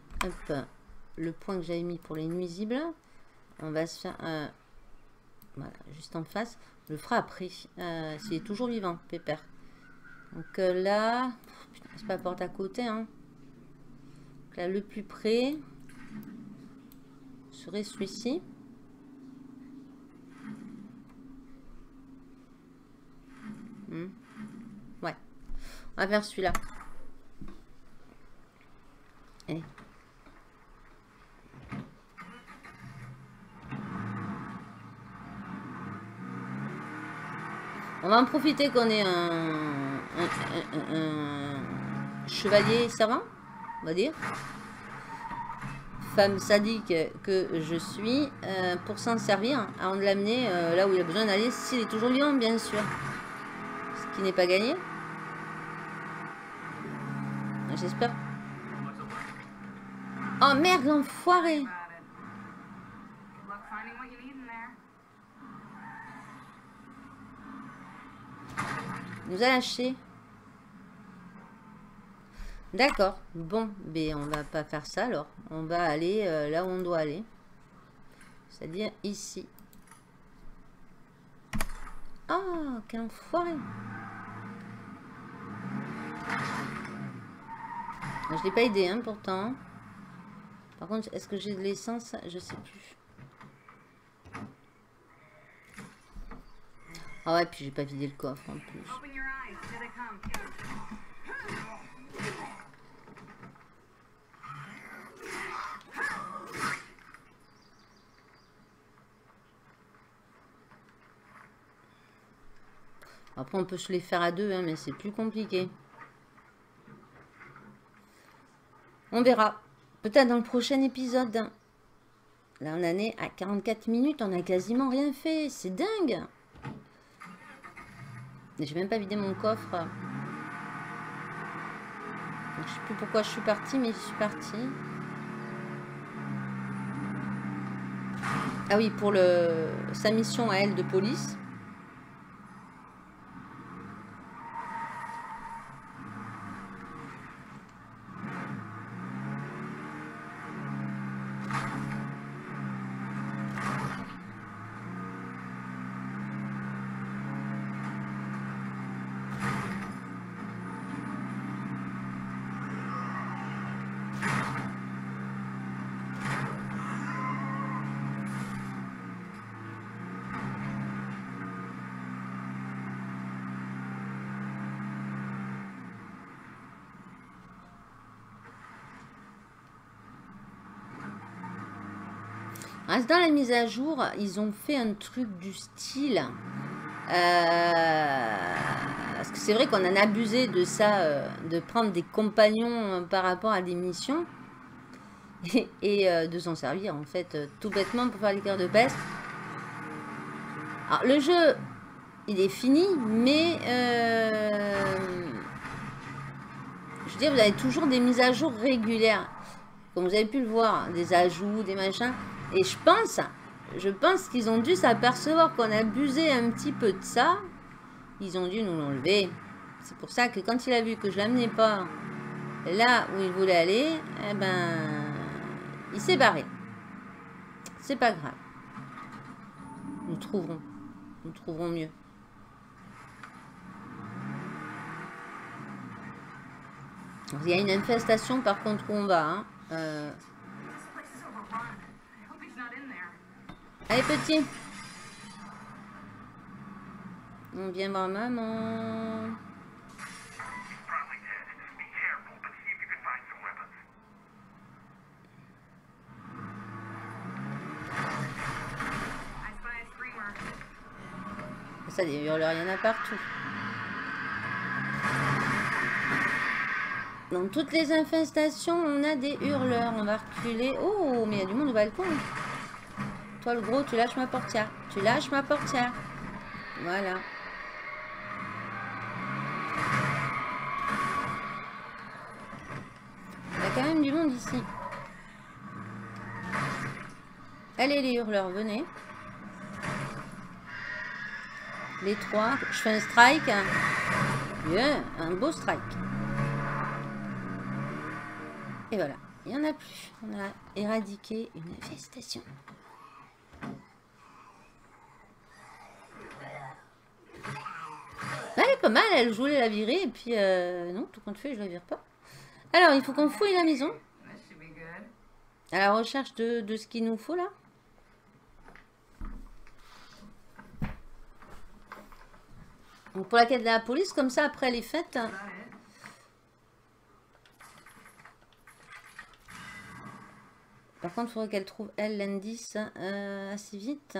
le point que j'avais mis pour les nuisibles. On va se faire un... Voilà, juste en face. Le fera après. Euh, S'il est toujours vivant, Pépère. Donc euh, là... C'est pas la porte à côté. Hein. Là, le plus près serait celui-ci. Hmm. Ouais. On va faire celui-là. On va en profiter qu'on un- un chevalier savant, on va dire femme sadique que je suis euh, pour s'en servir avant de l'amener euh, là où il a besoin d'aller s'il est toujours vivant bien sûr. Ce qui n'est pas gagné. J'espère. Oh merde l'enfoiré. Nous a lâché d'accord. Bon mais on va pas faire ça alors. On va aller euh, là où on doit aller. C'est à dire ici. Oh quel enfoiré. Je l'ai pas aidé, hein, pourtant. Par contre, est-ce que j'ai de l'essence? Je sais plus. Ah ouais, puis j'ai pas vidé le coffre en plus. Après, on peut se les faire à deux, hein, mais c'est plus compliqué. On verra. Peut-être dans le prochain épisode. Là, on en est à 44 minutes. On a quasiment rien fait. C'est dingue. J'ai même pas vidé mon coffre. Je sais plus pourquoi je suis partie, mais je suis partie. Ah oui, pour le, sa mission à elle de police. Dans la mise à jour, ils ont fait un truc du style. Euh, parce que c'est vrai qu'on en a abusé de ça, euh, de prendre des compagnons euh, par rapport à des missions. Et, de s'en servir, en fait, tout bêtement pour faire les cœurs de peste. Alors, le jeu, il est fini, mais... je veux dire, vous avez toujours des mises à jour régulières. Comme vous avez pu le voir, des ajouts, des machins. Et je pense, je pense qu'ils ont dû s'apercevoir qu'on abusait un petit peu de ça. Ils ont dû nous l'enlever. C'est pour ça que quand il a vu que je l'amenais pas là où il voulait aller, eh ben, il s'est barré. C'est pas grave. Nous trouverons. Nous trouverons mieux. Il y a une infestation par contre où on va. Hein. Euh, Allez, petit. On vient voir maman. Ça, des hurleurs, il y en a partout. Dans toutes les infestations, on a des hurleurs. On va reculer. Oh, mais il y a du monde au balcon gros, tu lâches ma portière. Tu lâches ma portière. Voilà. Il y a quand même du monde ici. Allez les hurleurs, venez. Les trois. Je fais un strike. Un beau strike. Et voilà. Il n'y en a plus. On a éradiqué une infestation. Elle est pas mal, elle, je voulais la virer, et puis euh, non, tout compte fait, je la vire pas. Alors, il faut qu'on fouille la maison. À la recherche de, de ce qu'il nous faut, là. Donc, pour la quête de la police, comme ça, après les fêtes... Par contre, il faudrait qu'elle trouve, elle, l'indice euh, assez vite.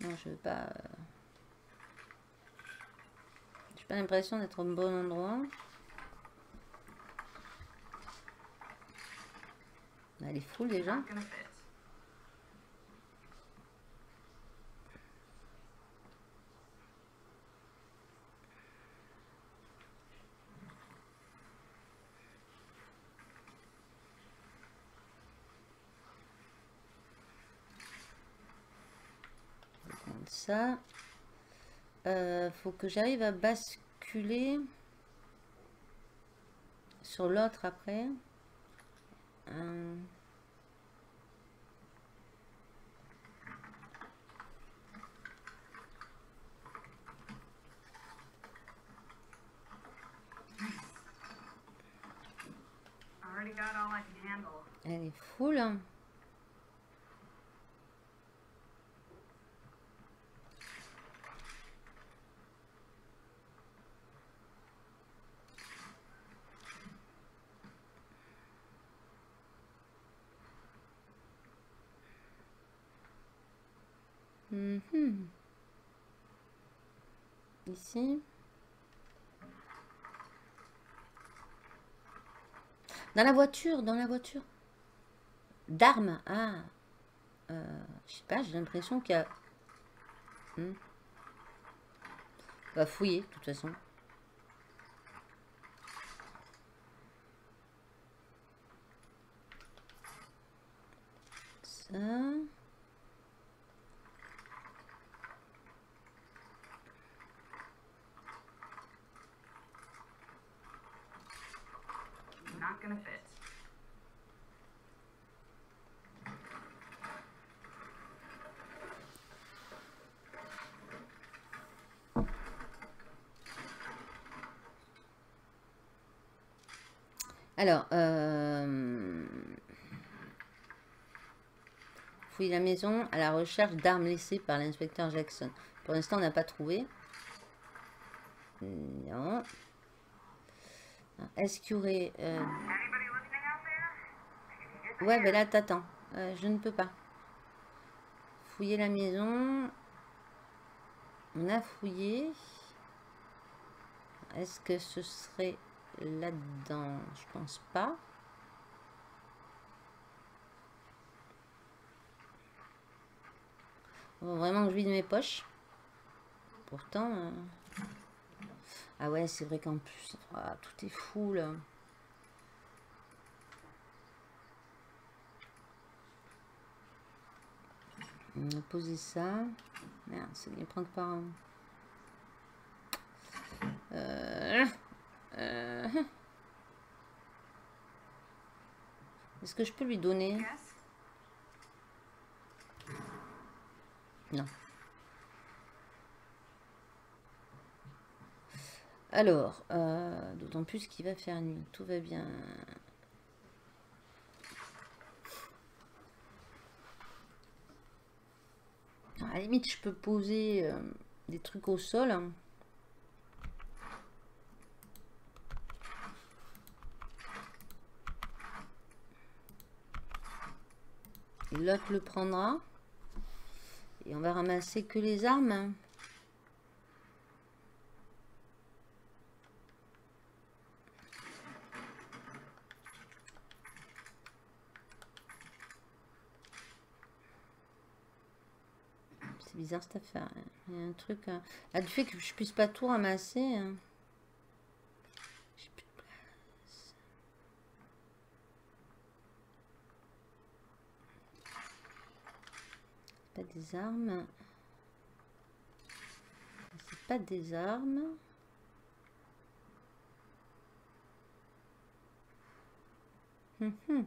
Non, je veux pas... Euh, pas l'impression d'être au bon endroit. Elle est full déjà. ça. Euh, faut que j'arrive à basculer sur l'autre après. Euh. Elle est full. Hein. Dans la voiture, dans la voiture. D'armes Ah. Euh, je sais pas, j'ai l'impression qu'il y a... Hmm. Va fouiller, de toute façon. Ça... Alors, euh... fouille la maison à la recherche d'armes laissées par l'inspecteur Jackson. Pour l'instant, on n'a pas trouvé. Non. Est-ce qu'il y aurait... euh? Ouais, ben là, t'attends. Euh, je ne peux pas. Fouiller la maison. On a fouillé. Est-ce que ce serait là-dedans Je pense pas. Vraiment que je vide mes poches. Pourtant... euh, Ah ouais, c'est vrai qu'en plus, ah, tout est fou là. On a posé ça. Merde, c'est bien prendre par un. Euh, euh. Est-ce que je peux lui donner? Non. Alors, euh, d'autant plus qu'il va faire nuit. Tout va bien. À la limite, je peux poser euh, des trucs au sol. hein. L'autre le prendra. Et on va ramasser que les armes. hein. C'est bizarre cette affaire. hein. Il y a un truc. hein. Ah, du fait que je puisse pas tout ramasser. hein. J'ai plus de place. C'est pas des armes. C'est pas des armes. Hum, hum.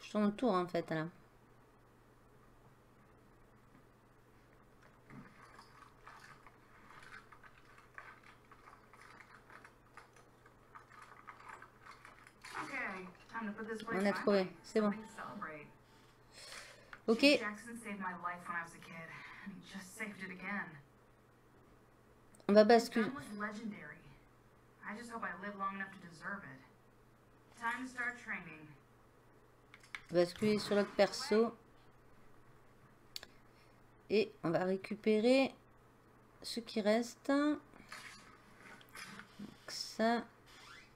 Je tourne autour en fait là. Okay, time to put this place On a trouvé, c'est bon. Ok, Chief Jackson saved my life when I was a kid, and he just saved it again. on va basculer. gun was legendary. I just hope I live long enough to deserve it. Time to start training. basculer sur l'autre perso. Et on va récupérer ce qui reste. Donc ça.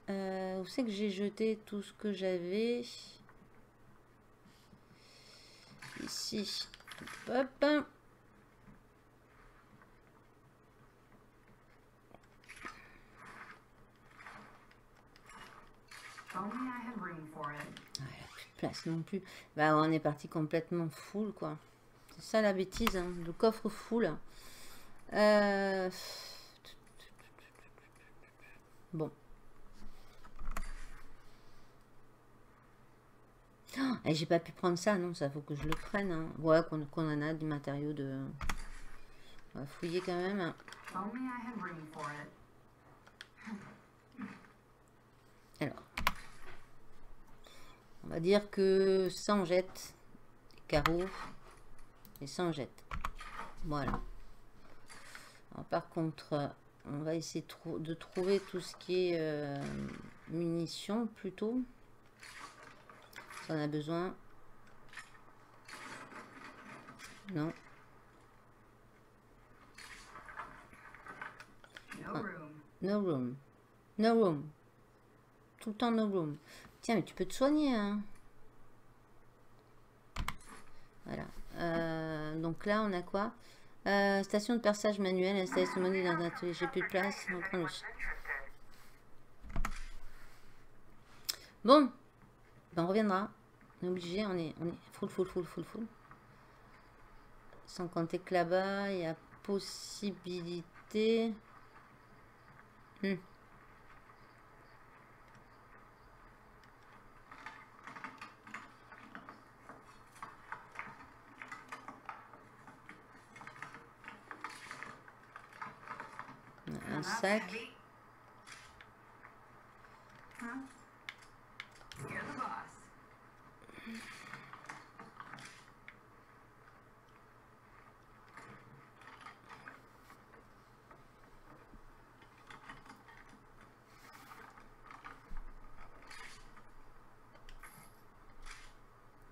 euh, où c'est que j'ai jeté tout ce que j'avais Ici. Hop. If only I had room for it. Ah, elle a plus de place non plus. Bah, on est parti complètement full, quoi. C'est ça la bêtise, hein, le coffre full. Euh, Bon. Oh, et j'ai pas pu prendre ça, non, ça faut que je le prenne. Hein. Ouais, qu'on en a du matériau de... On va fouiller quand même. If only I had room for it. Alors. On va dire que ça on jette. Les carreaux. Et ça on jette. Voilà. Alors, par contre, on va essayer de trouver tout ce qui est euh, munitions plutôt. On a besoin. Non. No Ah. room. No room. No room. Tout le temps no room. Tiens, mais tu peux te soigner. Hein. Voilà. Euh, donc là, on a quoi? Euh, Station de perçage manuel, installation manuelle dans un atelier. J'ai plus de place. On prend le... Bon. Ben, on reviendra. On est obligé. On est, on est full, full, full, full, full. Sans compter que là-bas, il y a possibilité... Hmm. Un sac.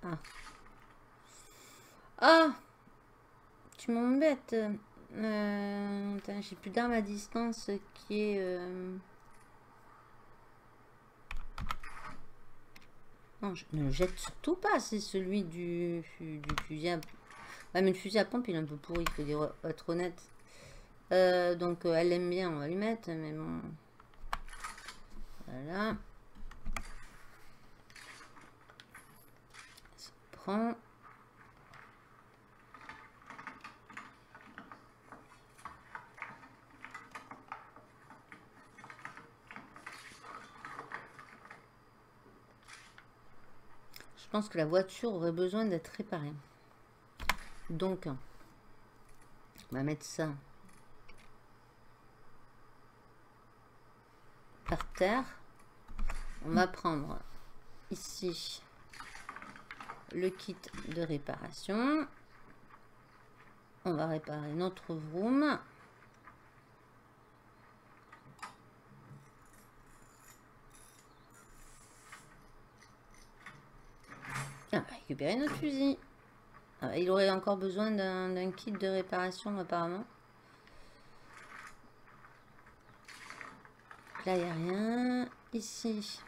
Ah. Ah Tu m'embêtes. Euh, J'ai plus d'armes à distance qui est... Euh... Non, je ne jette surtout pas. C'est celui du, fusil à... mais le fusil à pompe, il est un peu pourri, il faut dire, être honnête. Euh, donc, elle aime bien, on va lui mettre, mais bon... Voilà. Ça Je pense que la voiture aurait besoin d'être réparée. Donc, on va mettre ça par terre. On va prendre ici le kit de réparation. On va réparer notre vroom. On va récupérer notre fusil. Ah il aurait encore besoin d'un kit de réparation apparemment. Là, il n'y a rien. Ici.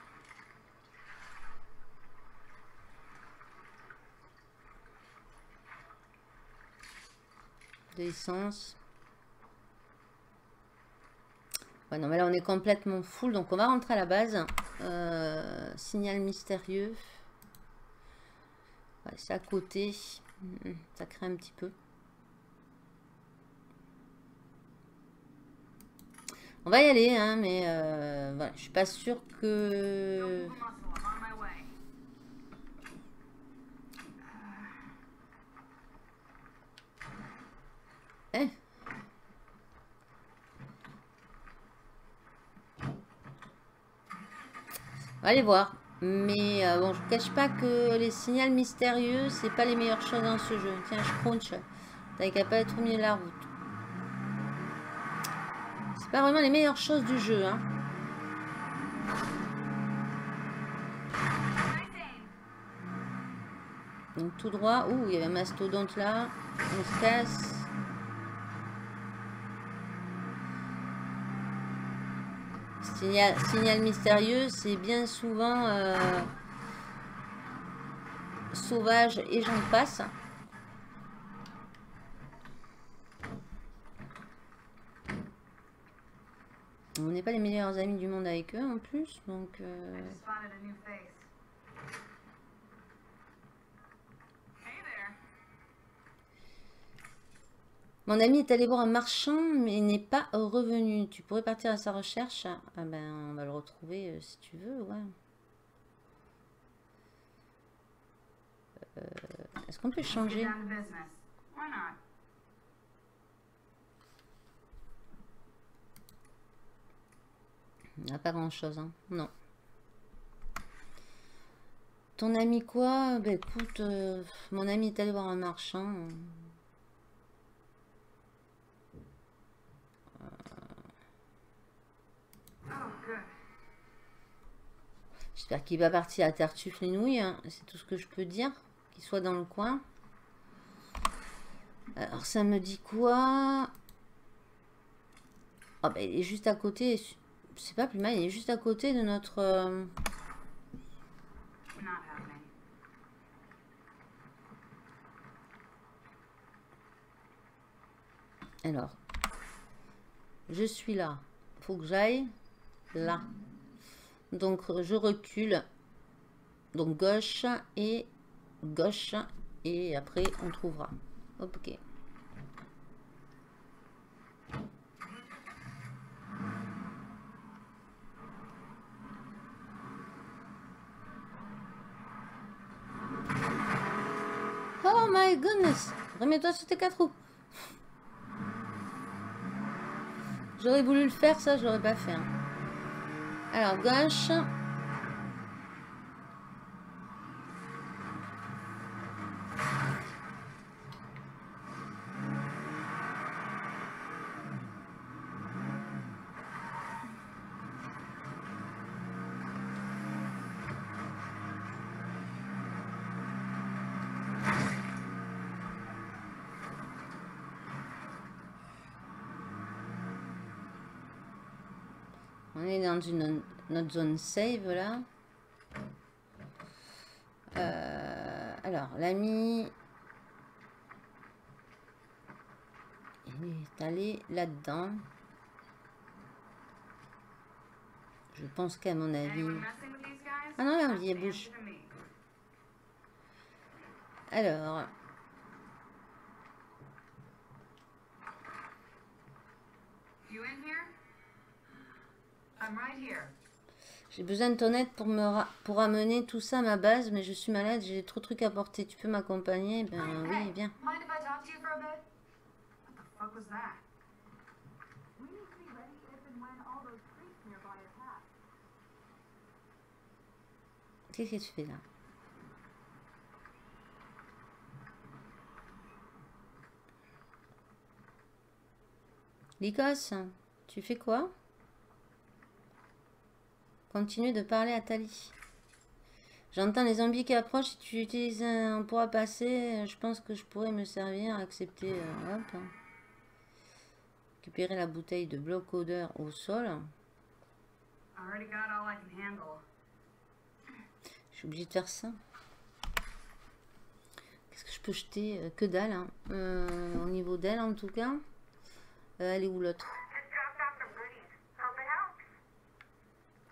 De l'essence. Ouais, non, mais là, on est complètement full. Donc, on va rentrer à la base. Euh, signal mystérieux. C'est à côté. Hmm, ça craint un petit peu. On va y aller, hein, mais euh, voilà, je suis pas sûre que... Eh On va aller voir. Mais euh, bon, je ne cache pas que les signaux mystérieux, c'est pas les meilleures choses dans ce jeu. Tiens, je crunch. T'as qu'à pas être au milieu de la route. C'est pas vraiment les meilleures choses du jeu, hein. Donc tout droit. Ouh, il y avait un mastodonte là. On se casse. Signal, mystérieux, c'est bien souvent euh, sauvage et j'en passe. On n'est pas les meilleurs amis du monde avec eux en plus, donc... Euh, Mon ami est allé voir un marchand, mais n'est pas revenu. Tu pourrais partir à sa recherche? Ah ben, on va le retrouver euh, si tu veux, ouais. Euh, est-ce qu'on peut changer? Il n'y a pas grand-chose, hein. Non. Ton ami quoi? Ben écoute, euh, mon ami est allé voir un marchand. J'espère qu'il va partir à Tartuffe les nouilles. Hein. C'est tout ce que je peux dire. Qu'il soit dans le coin. Alors, ça me dit quoi? Ah, oh, il est juste à côté. C'est pas plus mal. Il est juste à côté de notre... Euh. Alors, je suis là. Faut que j'aille là. Donc, je recule. Donc, gauche et gauche. Et après, on trouvera. Ok. Oh my goodness Remets-toi sur tes quatre roues. J'aurais voulu le faire, ça, j'aurais pas fait. Hein. Alors, gauche. Dans une, notre zone save là. Euh, alors, l'ami est allé là-dedans. Je pense qu'à mon avis... Ah non, il bouge. Alors... J'ai besoin de ton aide pour me pour amener tout ça à ma base, mais je suis malade, j'ai trop de trucs à porter. Tu peux m'accompagner? Ben oui, viens. Qu'est-ce que tu fais là? Lycos, tu fais quoi? Continue de parler à Tali. J'entends les zombies qui approchent. Si tu utilises un pourra passer, je pense que je pourrais me servir. Accepter. Euh, Récupérer la bouteille de bloc odeur au sol. Je suis obligée de faire ça. Qu'est-ce que je peux jeter? Euh, Que dalle. Hein. Euh, au niveau d'elle, en tout cas. elle est où l'autre?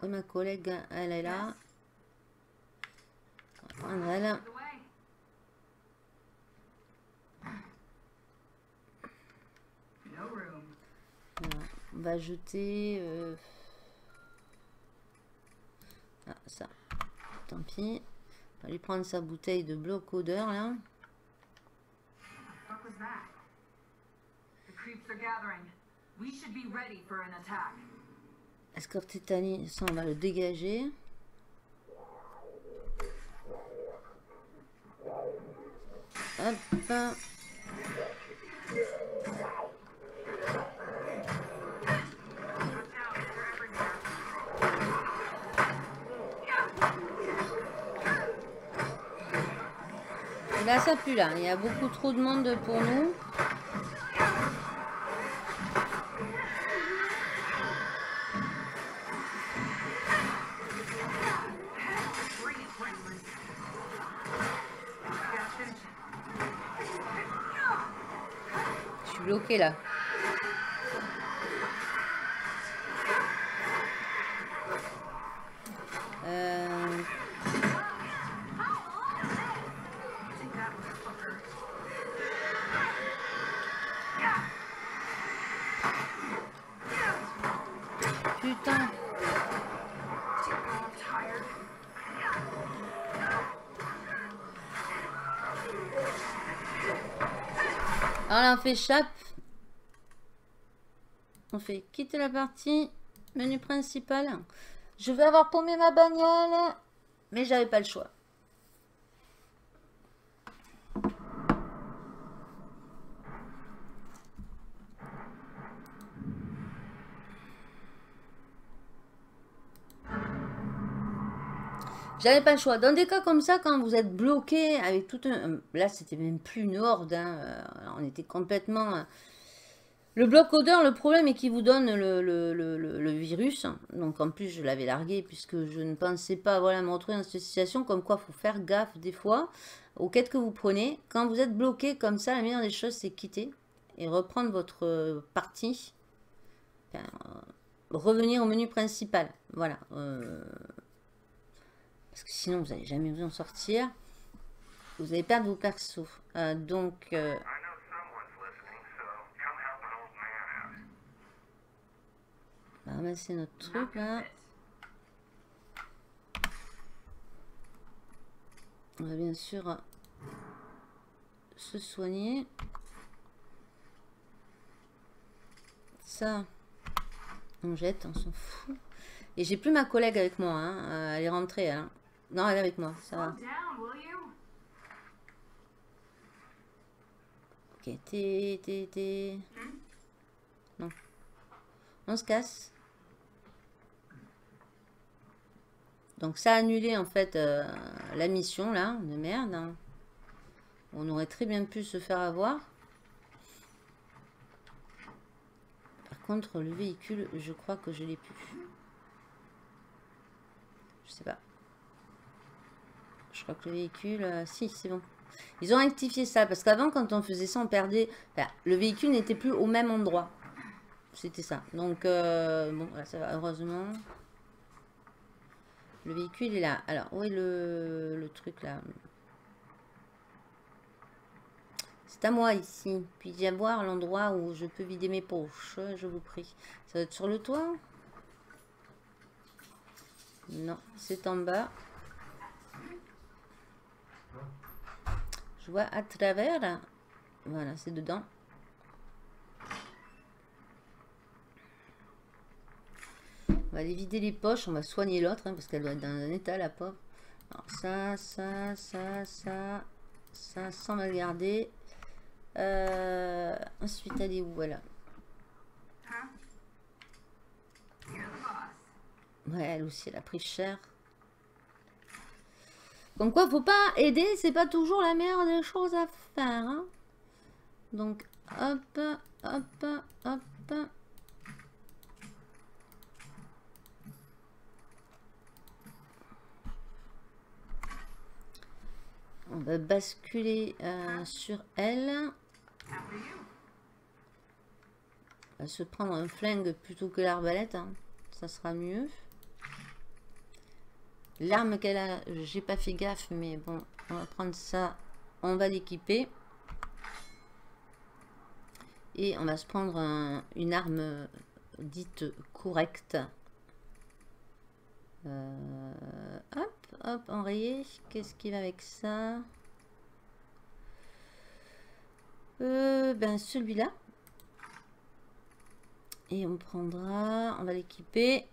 Ma collègue, elle est là. On elle. On va jeter... Euh, ah, ça. Tant pis. On va lui prendre sa bouteille de bloc odeur, là. We should be ready for an attack. Escorte Titanie, ça on va le dégager. Hop. Là, ça pue là. Il y a beaucoup trop de monde pour nous. Là. Euh... Putain. Alors on fait chape fait quitter la partie, menu principal. Je vais avoir paumé ma bagnole, mais j'avais pas le choix. J'avais pas le choix. Dans des cas comme ça, quand vous êtes bloqué avec tout un... Là, c'était même plus une horde. Hein. Euh, on était complètement le bloc odeur, le problème est qu'il vous donne le, virus. Donc en plus, je l'avais largué puisque je ne pensais pas voilà, me retrouver dans cette situation. Comme quoi, il faut faire gaffe des fois aux quêtes que vous prenez. Quand vous êtes bloqué comme ça, la meilleure des choses, c'est quitter. et reprendre votre partie. Enfin, euh, revenir au menu principal. Voilà. euh, parce que sinon, vous n'allez jamais vous en sortir. Vous allez perdre vos persos. Euh, donc, on va ramasser notre Not truc là. On va bien sûr se soigner. Ça, on jette, on s'en fout. Et j'ai plus ma collègue avec moi. hein. Euh, Elle est rentrée. hein. Non, elle est avec moi. Ça va. Ok, t'es- Non. On se casse. Donc ça a annulé en fait euh, la mission là, de merde. hein. On aurait très bien pu se faire avoir. Par contre, le véhicule, je crois que je l'ai plus. Je sais pas. Je crois que le véhicule... euh, si, c'est bon. Ils ont rectifié ça parce qu'avant, quand on faisait ça, on perdait. le véhicule n'était plus au même endroit. C'était ça. Donc, euh, bon, là, ça va, heureusement. Le véhicule est là. Alors, où est le, truc là? C'est à moi ici. Puis-je voir l'endroit où je peux vider mes poches Je vous prie. Ça va être sur le toit? Non, c'est en bas. Je vois à travers. Voilà, c'est dedans. On va aller vider les poches. On va soigner l'autre hein, parce qu'elle doit être dans un état, la pauvre. Alors, ça, ça, ça, ça, ça, sans mal garder. Euh, ensuite, elle est où Voilà. Ouais, elle aussi, elle a pris cher. Comme quoi, faut pas aider, c'est pas toujours la meilleure des choses à faire. hein. Donc, hop, hop, hop. On va basculer euh, sur elle. On va se prendre un flingue plutôt que l'arbalète. hein. Ça sera mieux. L'arme qu'elle a, j'ai pas fait gaffe, mais bon, on va prendre ça. On va l'équiper. Et on va se prendre un- une arme euh, dite correcte. Euh, hop, hop, enrayé. Qu'est-ce qui va avec ça Euh, Ben celui-là. Et on prendra, on va l'équiper.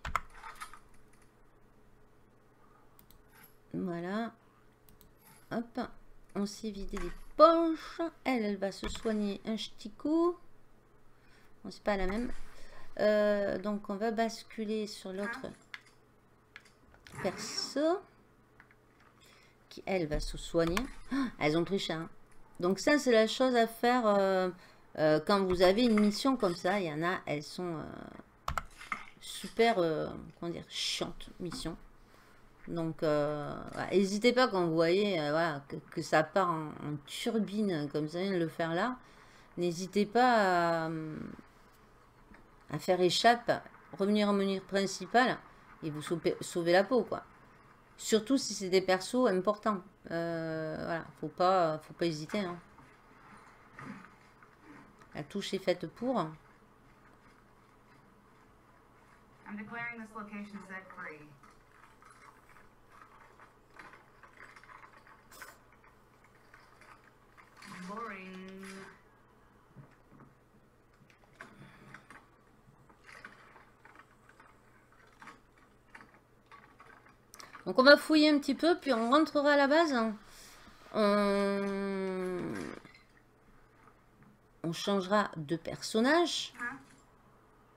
Voilà. Hop. On s'est vidé les poches. Elle, elle va se soigner un petit coup. Bon, c'est pas la même. Euh, donc, on va basculer sur l'autre perso. Elle, va se soigner. Ah, elles ont pris cher. hein. Donc, ça, c'est la chose à faire euh, euh, quand vous avez une mission comme ça. Il y en a, elles sont euh, super, comment dire, chiantes, mission. Donc, n'hésitez pas quand vous voyez que, ça part en, en turbine comme ça vient de le faire là. N'hésitez pas à, faire échappe, revenir au menu principal et vous sauver, sauver la peau, quoi. Surtout si c'est des persos importants. Euh, voilà, faut pas, faut pas hésiter. hein. La touche est faite pour. I'm declaring this location set free. Donc on va fouiller un petit peu, puis on rentrera à la base. On... changera de personnage.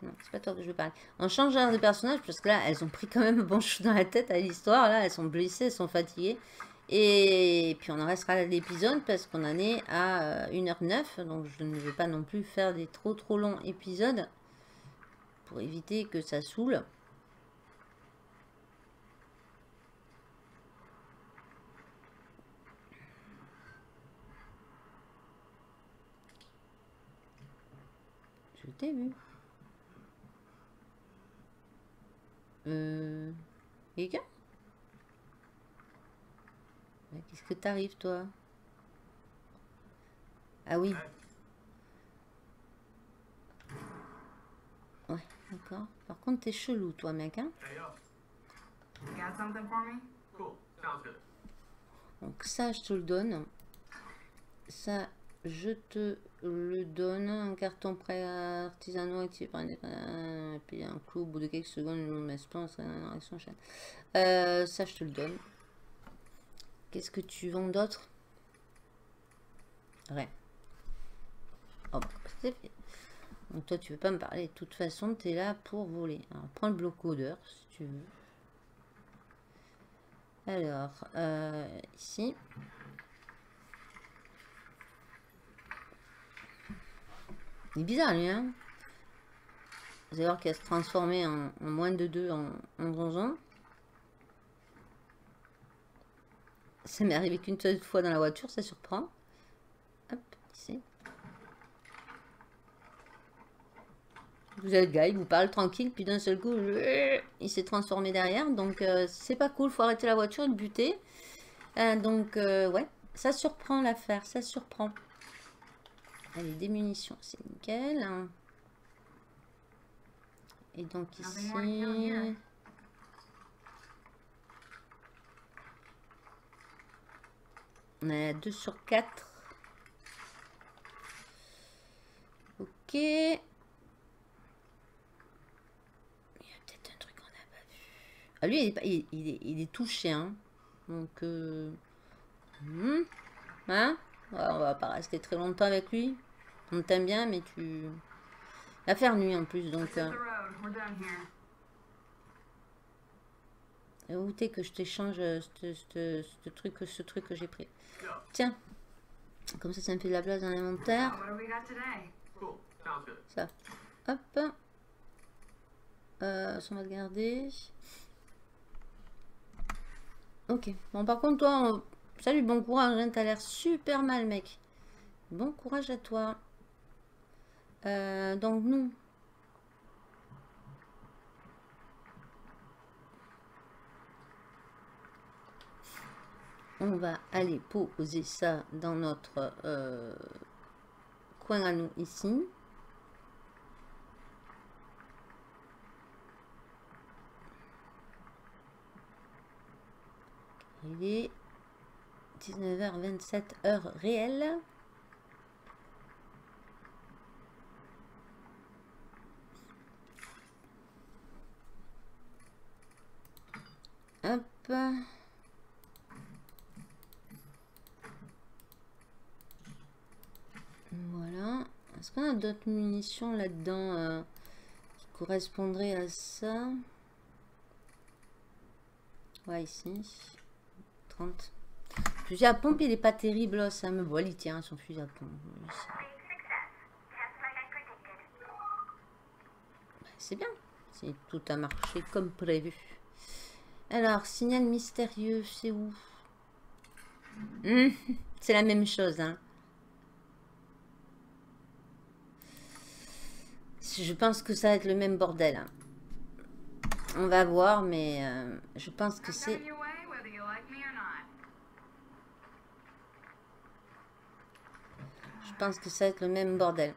Non, c'est pas toi que je veux parler. On changera de personnage parce que là, elles ont pris quand même un bon chou dans la tête à l'histoire. Là, elles sont blessées, elles sont fatiguées. Et puis on en restera à l'épisode parce qu'on en est à euh, 1h09. Donc je ne vais pas non plus faire des trop trop longs épisodes pour éviter que ça saoule. Je t'ai vu. Euh... Quelqu'un Ouais, Qu'est-ce que t'arrives, toi? Ah oui. Ouais, d'accord. Par contre, t'es chelou, toi, mec, hein? Hey, yo. You got something for me? Cool. Sounds good. Donc ça, je te le donne. Ça, je te le donne. Un carton prêt artisanaux par un et puis un clou au bout de quelques secondes, espace, une réaction chaîne. Euh, ça, je te le donne. Qu'est-ce que tu vends d'autre? Rien. Oh, bah. Donc toi, tu veux pas me parler. De toute façon, tu es là pour voler. Alors, prends le bloc odeur, si tu veux. Alors, euh, ici. Bizarre, lui, hein Vous allez voir qu'il va se transformer en, moins de 2 en, en donjon. Ça m'est arrivé qu'une seule fois dans la voiture, ça surprend. Vous êtes gars, il vous parle tranquille, puis d'un seul coup, il s'est transformé derrière. Donc, euh, c'est pas cool, faut arrêter la voiture et le buter. Euh, donc, euh, ouais, ça surprend l'affaire, ça surprend. Allez, des munitions, c'est nickel. Et donc kill ici... On est à 2 sur 4. Ok. Il y a peut-être un truc qu'on n'a pas vu. Ah, lui, il est, pas- il, il est, il est touché. Hein. Donc, euh, hmm, hein on va pas rester très longtemps avec lui. On t'aime bien, mais tu... Va faire nuit en plus, donc... Euh, Où t'es que je t'échange euh, ce truc, ce truc que j'ai pris? Tiens, comme ça, ça me fait de la place dans l'inventaire. What do we got today? Cool. Sounds good. Ça. Hop. Euh, ça, on va le garder. Ok. Bon, par contre, toi, on- salut, bon courage. Hein, T'as l'air super mal, mec. Bon courage à toi. Euh, donc, nous. On va aller poser ça dans notre euh, coin à nous ici. Il est 19h27 heure réelle. Hop. Voilà. Est-ce qu'on a d'autres munitions là-dedans euh, qui correspondraient à ça? Ouais, ici. 30. Fusil à pompe, il est pas terrible, là, ça me voit, il tient son fusil à pompe. C'est bien. C'est tout a marché comme prévu. Alors, signal mystérieux, c'est où? Hmm, C'est la même chose, hein. Je pense que ça va être le même bordel. hein. On va voir, mais euh, je pense que c'est... Je pense que ça va être le même bordel.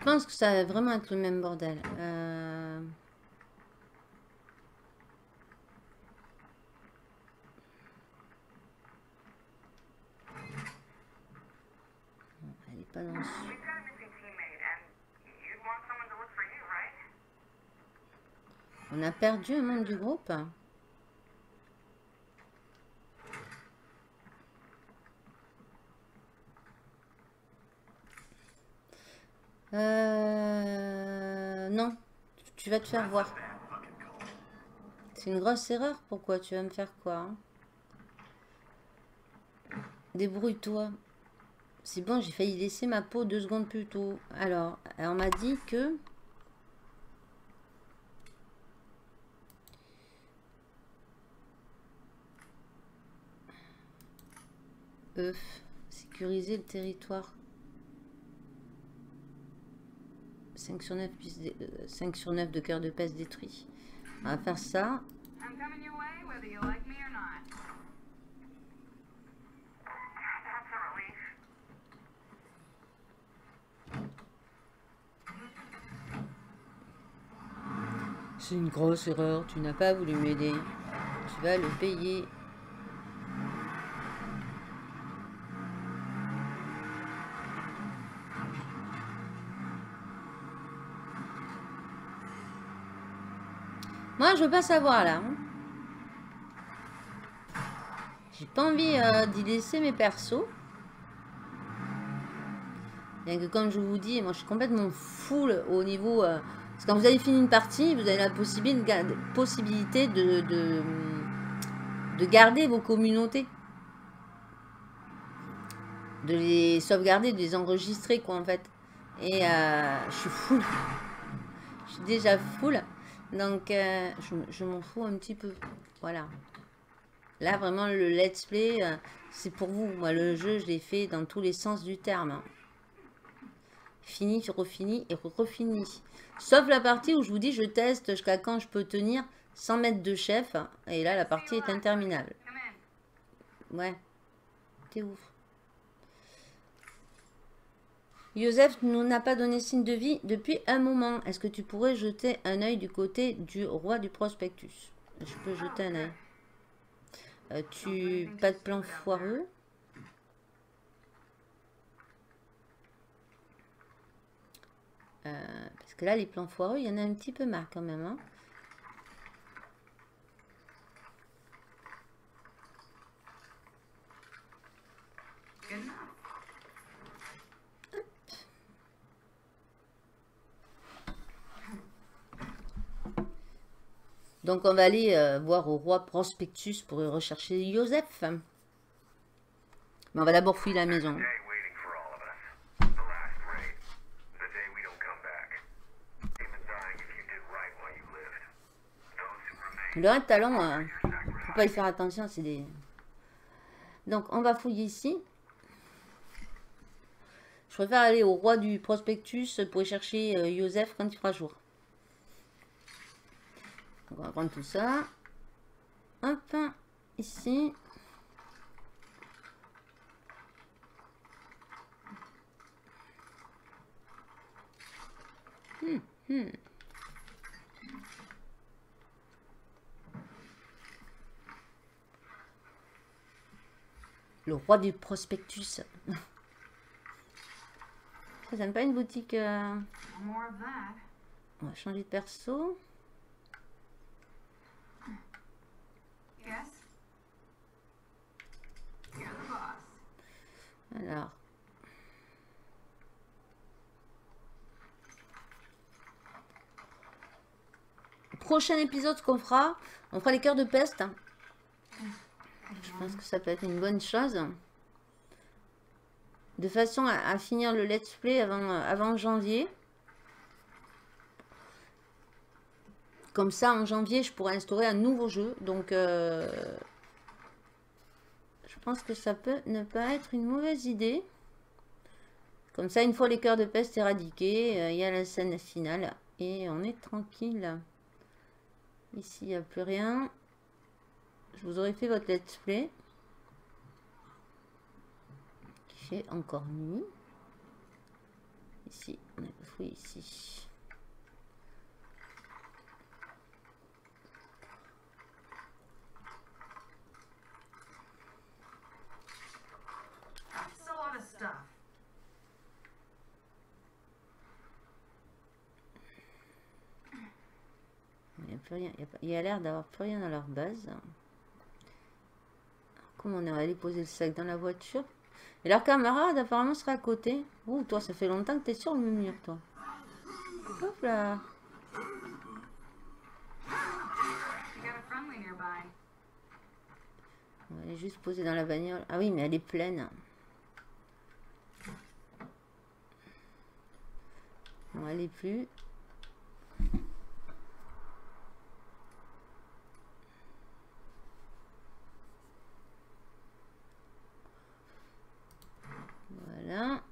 Je pense que ça va vraiment être le même bordel. Euh, elle n'est pas dans. On a perdu un membre du groupe. Vas te faire voir. C'est une grosse erreur. Pourquoi Tu vas me faire quoi hein? Débrouille-toi. C'est bon, j'ai failli laisser ma peau deux secondes plus tôt. Alors, on m'a dit que... Sécuriser le territoire. 5 sur 9, 5 sur 9 de cœur de peste détruit. On va faire ça. C'est une grosse erreur. Tu n'as pas voulu m'aider. Tu vas le payer. Moi, je veux pas savoir là. hein. J'ai pas envie euh, d'y laisser mes persos. Bien que comme je vous dis, moi je suis complètement full au niveau... euh, parce que quand vous avez fini une partie, vous avez la possibilité possibilité de, de, de garder vos communautés. De les sauvegarder, de les enregistrer quoi en fait. Et euh, je suis full. Je suis déjà full. Donc euh, je, m'en fous un petit peu. Voilà. Là vraiment le let's play, euh, c'est pour vous. Moi le jeu je l'ai fait dans tous les sens du terme. Fini, refini et refini. Sauf la partie où je vous dis je teste jusqu'à quand je peux tenir sans mettre de chef. Et là la partie est interminable. Ouais. T'es ouf. Joseph nous n'a pas donné signe de vie depuis un moment. Est-ce que tu pourrais jeter un œil du côté du roi du prospectus? Je peux jeter un œil. Euh, tu... Pas de plan foireux? Euh, Parce que là, les plans foireux, il y en a un petit peu marre quand même. hein. Donc on va aller euh, voir au roi Prospectus pour rechercher Joseph. Mais on va d'abord fouiller la maison. Le reste talent, euh, faut pas y faire attention, c'est des... Donc on va fouiller ici. Je préfère aller au roi du Prospectus pour y chercher euh, Joseph quand il fera jour. On va prendre tout ça. Hop, ici. Hmm, hmm. Le roi du prospectus. Ça n'aime pas une boutique. euh. On va changer de perso. Yes? You're the boss. Alors. Prochain épisode qu'on fera, on fera les cœurs de peste. Je pense que ça peut être une bonne chose. De façon à, finir le let's play avant, avant janvier. Comme ça, en janvier, je pourrais instaurer un nouveau jeu. Donc, euh, je pense que ça peut ne pas être une mauvaise idée. Comme ça, une fois les cœurs de peste éradiqués, euh, il y a la scène finale. Et on est tranquille. Ici, il n'y a plus rien. Je vous aurais fait votre let's play. Il fait encore nuit. Ici, on a fouillé ici. It's a lot of stuff. Il y a plus rien. Y a l'air d'avoir plus rien dans leur base. Comment on est allé poser le sac dans la voiture? Et leur camarade apparemment serait à côté. Ouh, toi, ça fait longtemps que t'es sur le mur, toi. Hop là. On va aller juste poser dans la bagnole. Ah oui, mais elle est pleine. Bon, elle est plus. Voilà.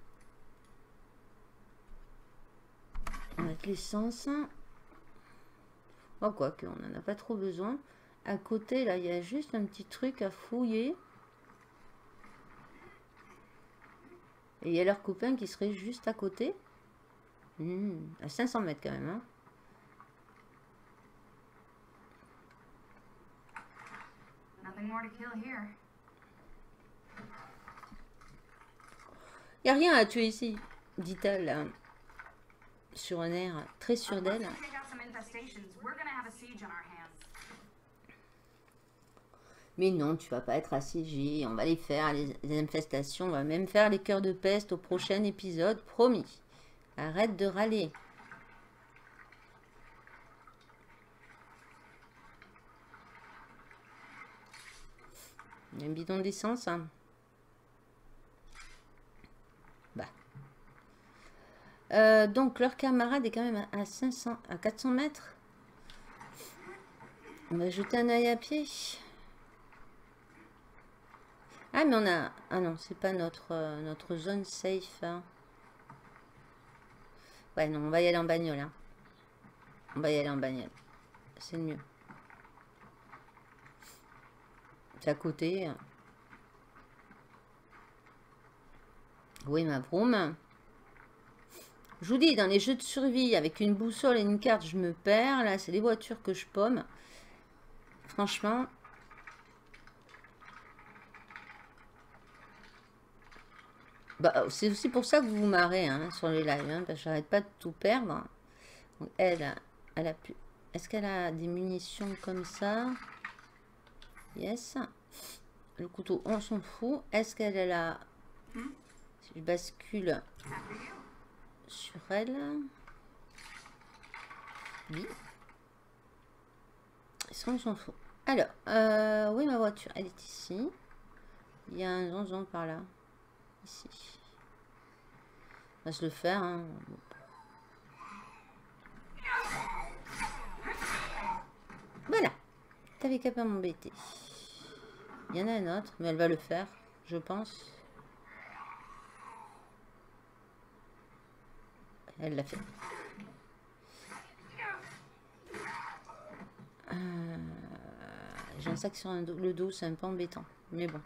On va mettre l'essence. Oh, quoi que, on n'en a pas trop besoin. À côté, là, il y a juste un petit truc à fouiller. Et il y a leur copain qui serait juste à côté. Hmm, à 500 mètres quand même. Hein. Nothing more to kill here. A rien à tuer ici, dit-elle, euh, sur un air très sûr d'elle. Mais non, tu vas pas être assiégé. On va les faire, les, les infestations. On va même faire les cœurs de peste au prochain épisode, promis. Arrête de râler. Un bidon d'essence. hein. Euh, donc leur camarade est quand même à à 500, à 400 mètres. On va jeter un œil à pied. Ah, mais on a... Ah non, c'est pas notre, euh, notre zone safe. hein. Ouais, non, on va y aller en bagnole. hein. On va y aller en bagnole. C'est mieux. C'est à côté. Oui, ma broom. Je vous dis, dans les jeux de survie, avec une boussole et une carte, je me perds. Là, c'est les voitures que je pomme. Franchement, Bah, c'est aussi pour ça que vous vous marrez hein, sur les lives, hein, parce que j'arrête pas de tout perdre. Donc, elle, elle a pu... Est-ce qu'elle a des munitions comme ça? Yes. Le couteau, on s'en fout. Est-ce qu'elle a... Si je bascule. Sur elle... Oui. Ça, on s'en fout? Alors, euh, oui, ma voiture, elle est ici. Il y a un zonzon par là. Ici. On va se le faire. hein. Voilà. T'avais qu'à pas m'embêter. Il y en a un autre, mais elle va le faire, je pense. Elle l'a fait. Euh, J'ai un sac sur un le dos, c'est un peu embêtant. Mais bon.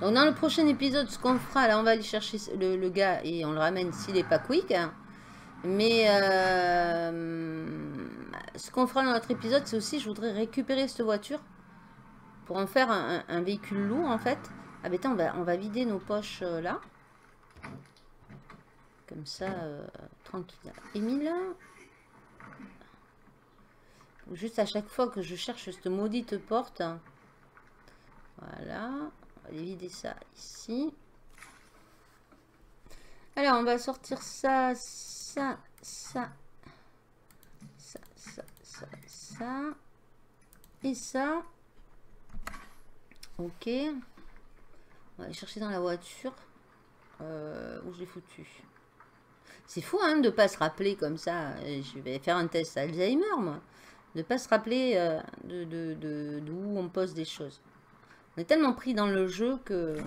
Donc dans le prochain épisode, ce qu'on fera, là on va aller chercher le, le gars et on le ramène s'il n'est pas quick. hein. Mais euh, ce qu'on fera dans notre épisode, c'est aussi, je voudrais récupérer cette voiture pour en faire un, véhicule lourd en fait. Ah ben attends, on va, on va vider nos poches euh, là. Comme ça, euh, tranquille. Émile Juste à chaque fois que je cherche cette maudite porte. Voilà. On va aller vider ça ici. Alors, on va sortir ça, ça, ça, ça, et ça. Ok. On va aller chercher dans la voiture. Euh, où je l'ai foutu. C'est fou hein, de ne pas se rappeler comme ça. Je vais faire un test Alzheimer, moi. De ne pas se rappeler euh, de, d'où on pose des choses. On est tellement pris dans le jeu que...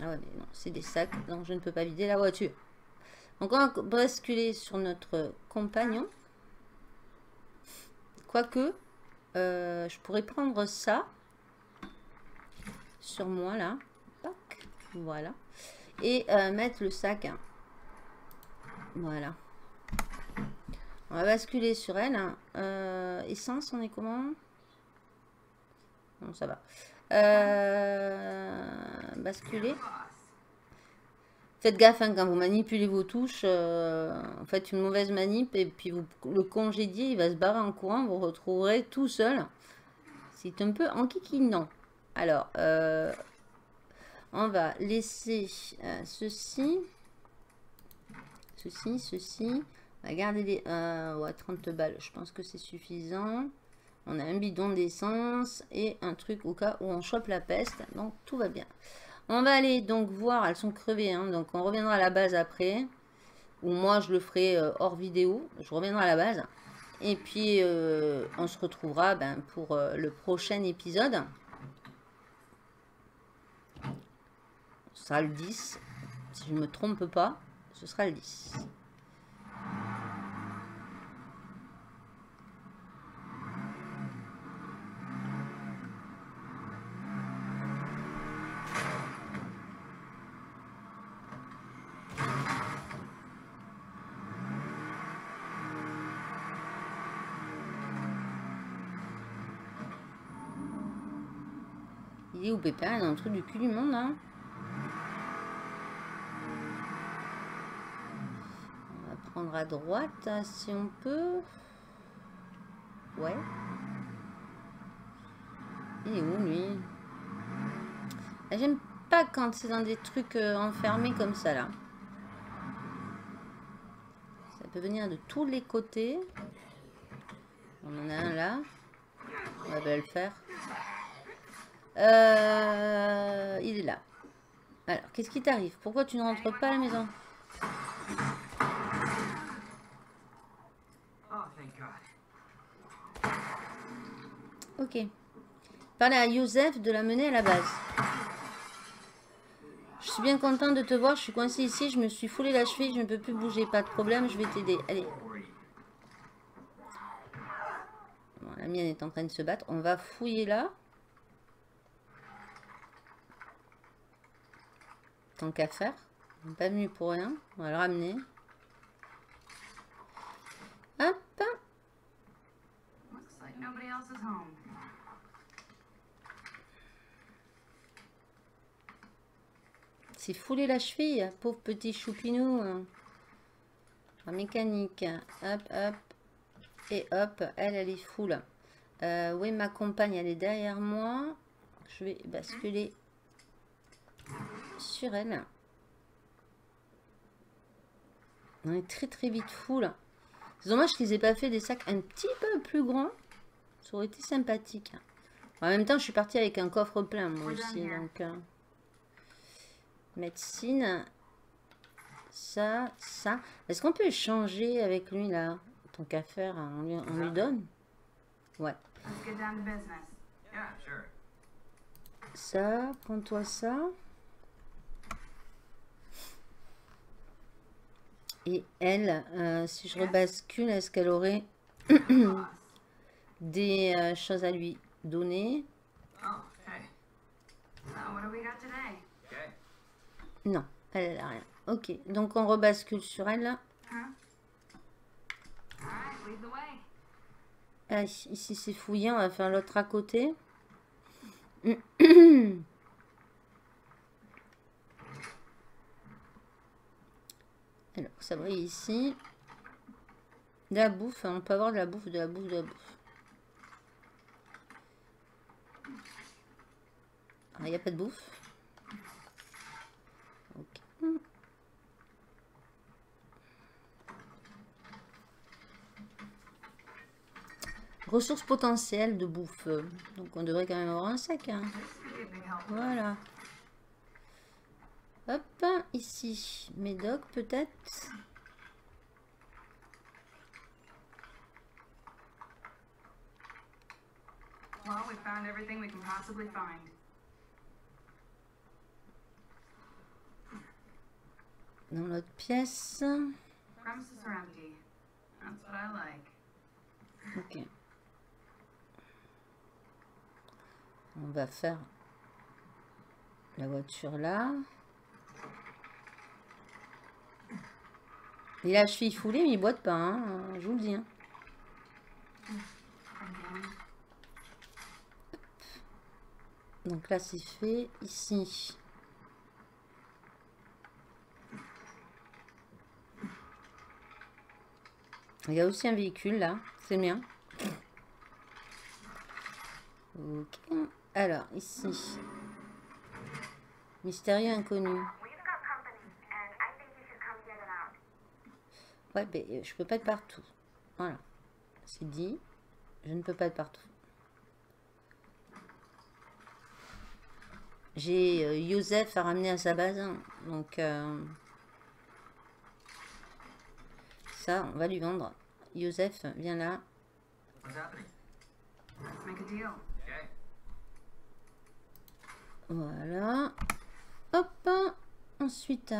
Ah ouais, non, c'est des sacs, donc je ne peux pas vider la voiture. Donc on va basculer sur notre compagnon. Quoique, euh, je pourrais prendre ça sur moi là. Voilà. Et euh, mettre le sac. hein. Voilà. On va basculer sur elle. hein. Euh, essence, on est comment? Non, ça va. Basculer. Faites gaffe hein, quand vous manipulez vos touches. euh, faites une mauvaise manip et puis vous le congédiez, il va se barrer en courant. Vous retrouverez tout seul. C'est un peu enquiquinant. Alors, euh, on va laisser euh, ceci. Ceci, ceci. On va garder les euh, ouais, 30 balles. Je pense que c'est suffisant. On a un bidon d'essence et un truc au cas où on chope la peste. Donc tout va bien. On va aller donc voir. Elles sont crevées. hein, donc on reviendra à la base après. Ou moi je le ferai euh, hors vidéo. Je reviendrai à la base. Et puis euh, on se retrouvera ben, pour euh, le prochain épisode. Ce sera le 10. Si je ne me trompe pas, ce sera le 10. Il est dans le truc du cul du monde, hein On va prendre à droite, hein, si on peut. Ouais. Il est où, lui? Ah, J'aime pas quand c'est dans des trucs euh, enfermés comme ça, là. Ça peut venir de tous les côtés. On en a un là. On va le faire. Euh, il est là. Alors, qu'est-ce qui t'arrive? Pourquoi tu ne rentres pas à la maison? Ok. Parler à Youssef de la mener à la base. Je suis bien contente de te voir. Je suis coincée ici. Je me suis foulé la cheville. Je ne peux plus bouger. Pas de problème. Je vais t'aider. Allez. La mienne est en train de se battre. On va fouiller là. Qu'à faire. Pas venu pour rien. On va le ramener. Hop. C'est foulé la cheville, pauvre petit choupinou. En mécanique. Hop, hop. Et hop, elle, elle est full. Euh, oui, ma compagne, elle est derrière moi. Je vais basculer sur elle. On est très très vite full. C'est dommage qu'ils aient pas fait des sacs un petit peu plus grands. Ça aurait été sympathique. En même temps, je suis partie avec un coffre plein, moi aussi. Donc, euh, médecine. Ça, ça. Est-ce qu'on peut échanger avec lui, là Tant qu'à faire, hein, on lui, on lui donne? Ouais. Let's get down to business. Yeah, sure. Ça, prends-toi ça. Et elle, euh, si je rebascule, est-ce qu'elle aurait des euh, choses à lui donner? Hey. So, what do we got today? Okay. Non, elle n'a rien. Ok, donc on rebascule sur elle. là. Ah, ici c'est fouillé, on va faire l'autre à côté. Ça brille ici. De la bouffe, hein, on peut avoir de la bouffe, de la bouffe, de la bouffe. Ah, il n'y a pas de bouffe. Ressources potentielles de bouffe. Donc on devrait quand même avoir un sac. hein. Voilà. Hop, ici. Médoc peut-être. Well, we found everything we can possibly find. Dans l'autre pièce. Premises are empty. That's what I like. Ok. On va faire la voiture là. Il a la cheville foulée, mais il boite pas, hein, je vous le dis. hein. Donc là, c'est fait. Ici. Il y a aussi un véhicule là. C'est bien. Ok. Alors, ici. Mystérieux inconnu. Ouais, mais euh, je peux pas être partout. Voilà. C'est dit. Je ne peux pas être partout. J'ai euh, Youssef à ramener à sa base. hein. Donc, euh, ça, on va lui vendre. Youssef, viens là. What's happening? Let's make a deal. Okay. Voilà. Hop. Ensuite.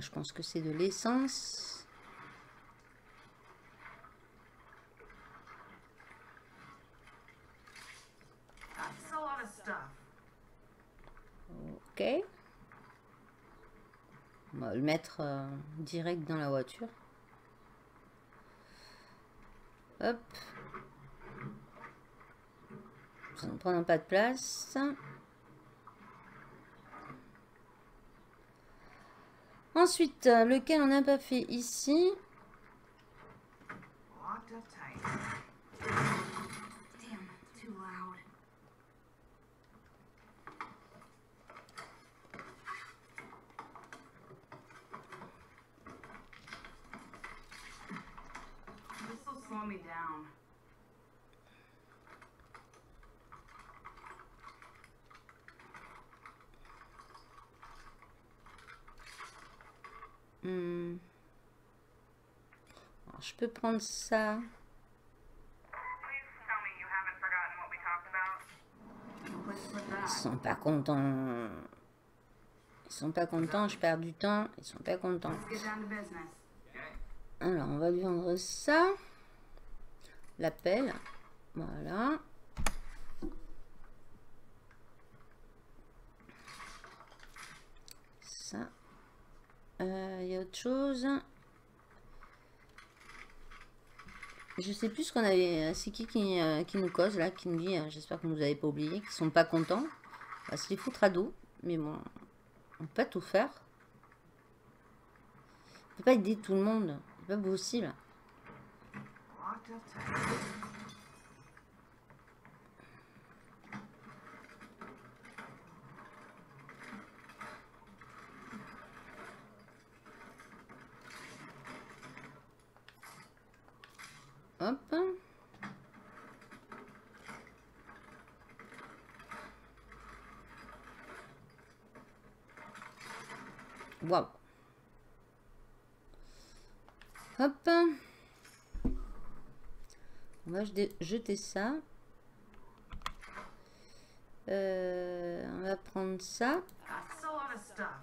Je pense que c'est de l'essence. Ok. On va le mettre euh, direct dans la voiture. Hop. Ça ne prend pas de place. Ensuite, euh, lequel on n'a pas fait ici. Hmm. Je peux prendre ça. Ils sont pas contents. Ils sont pas contents, je perds du temps. Ils sont pas contents. Alors, on va lui vendre ça. L'appel. Voilà. Ça. Euh, autre chose. Je sais plus ce qu'on avait. C'est qui qui, euh, qui nous cause là, qui nous dit, euh, j'espère que vous avez pas oublié, qu'ils sont pas contents. Bah, c'est les foutre à dos. Mais bon, on peut pas tout faire. On peut pas aider tout le monde. Pas possible. Hop. Waouh. Hop. On va jeter- ça. Euh, on va prendre ça. That's a lot of stuff.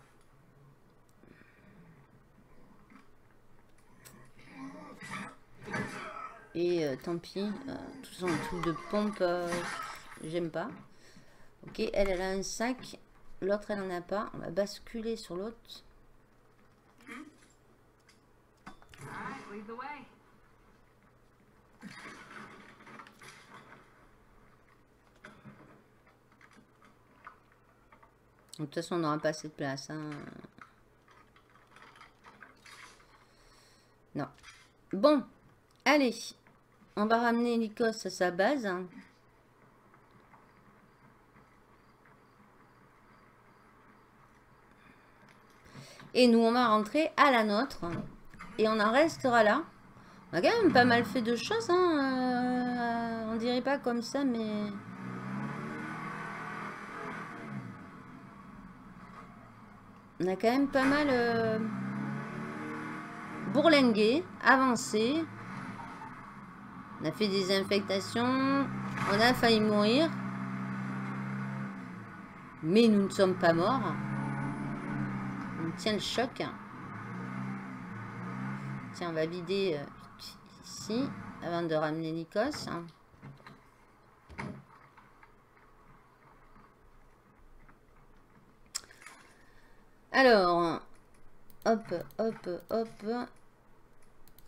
Et euh, tant pis, tout son truc de pompe, euh, j'aime pas. Ok, elle, elle a un sac. L'autre, elle en a pas. On va basculer sur l'autre. De toute façon, on n'aura pas assez de place. hein. Non. Bon, allez. On va ramener Nikos à sa base. Et nous, on va rentrer à la nôtre. Et on en restera là. On a quand même pas mal fait de choses. Hein. euh, on dirait pas comme ça, mais... On a quand même pas mal euh, bourlingué, avancé. On a fait des infectations. On a failli mourir. Mais nous ne sommes pas morts. On tient le choc. Tiens, on va vider euh, ici avant de ramener Nikos. Alors, hop, hop, hop.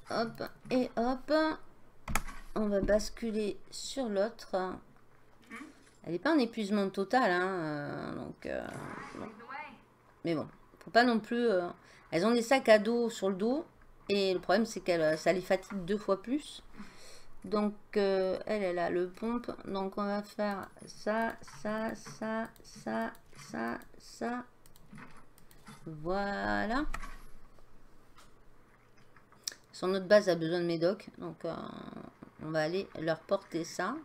Hop, et hop. On va basculer sur l'autre. Elle n'est pas en épuisement total, hein, euh, euh, bon. Mais bon, faut pas non plus... euh, Elles ont des sacs à dos sur le dos. Et le problème, c'est que ça les fatigue deux fois plus. Donc, elle, elle a le pompe. Donc, on va faire ça, ça, ça, ça, ça, ça. Voilà. Son autre base a besoin de médoc. Donc, on va aller leur porter ça.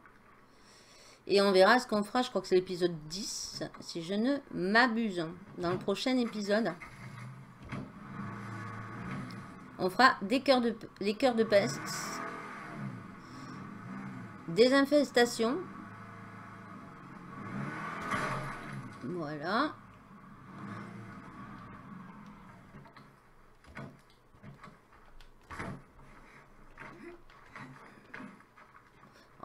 Et on verra ce qu'on fera. Je crois que c'est l'épisode 10, si je ne m'abuse. Dans le prochain épisode, on fera des cœurs de, les cœurs de peste, des infestations. Voilà.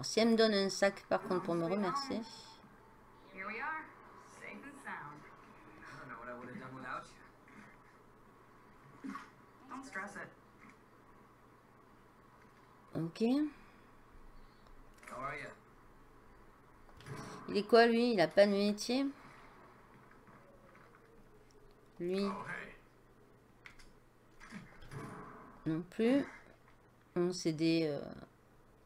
Alors, si elle me donne un sac, par contre, pour me remercier. Here we are, safe and sound. I don't know what I would have done without you. Don't stress it. Ok. How are you? Il est quoi, lui? Il a pas de métier? Lui, Oh, hey. non plus. Bon, c'est des, euh,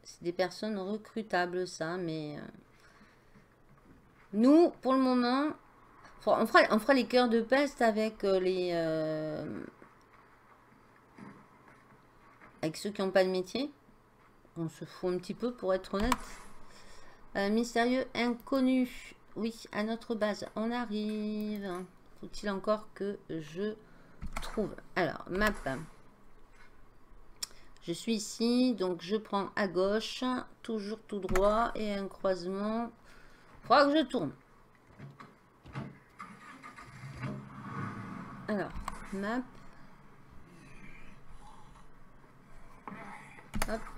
c'est des personnes recrutables, ça, mais... euh, Nous, pour le moment, on fera, les cœurs de peste avec euh, les... euh, Avec ceux qui n'ont pas de métier. On se fout un petit peu, pour être honnête. Mystérieux inconnu. Oui, à notre base. On arrive. Faut-il encore que je trouve? Alors, map. Je suis ici, donc je prends à gauche, toujours tout droit, et un croisement. Faudra que je tourne. Alors, map. Hop.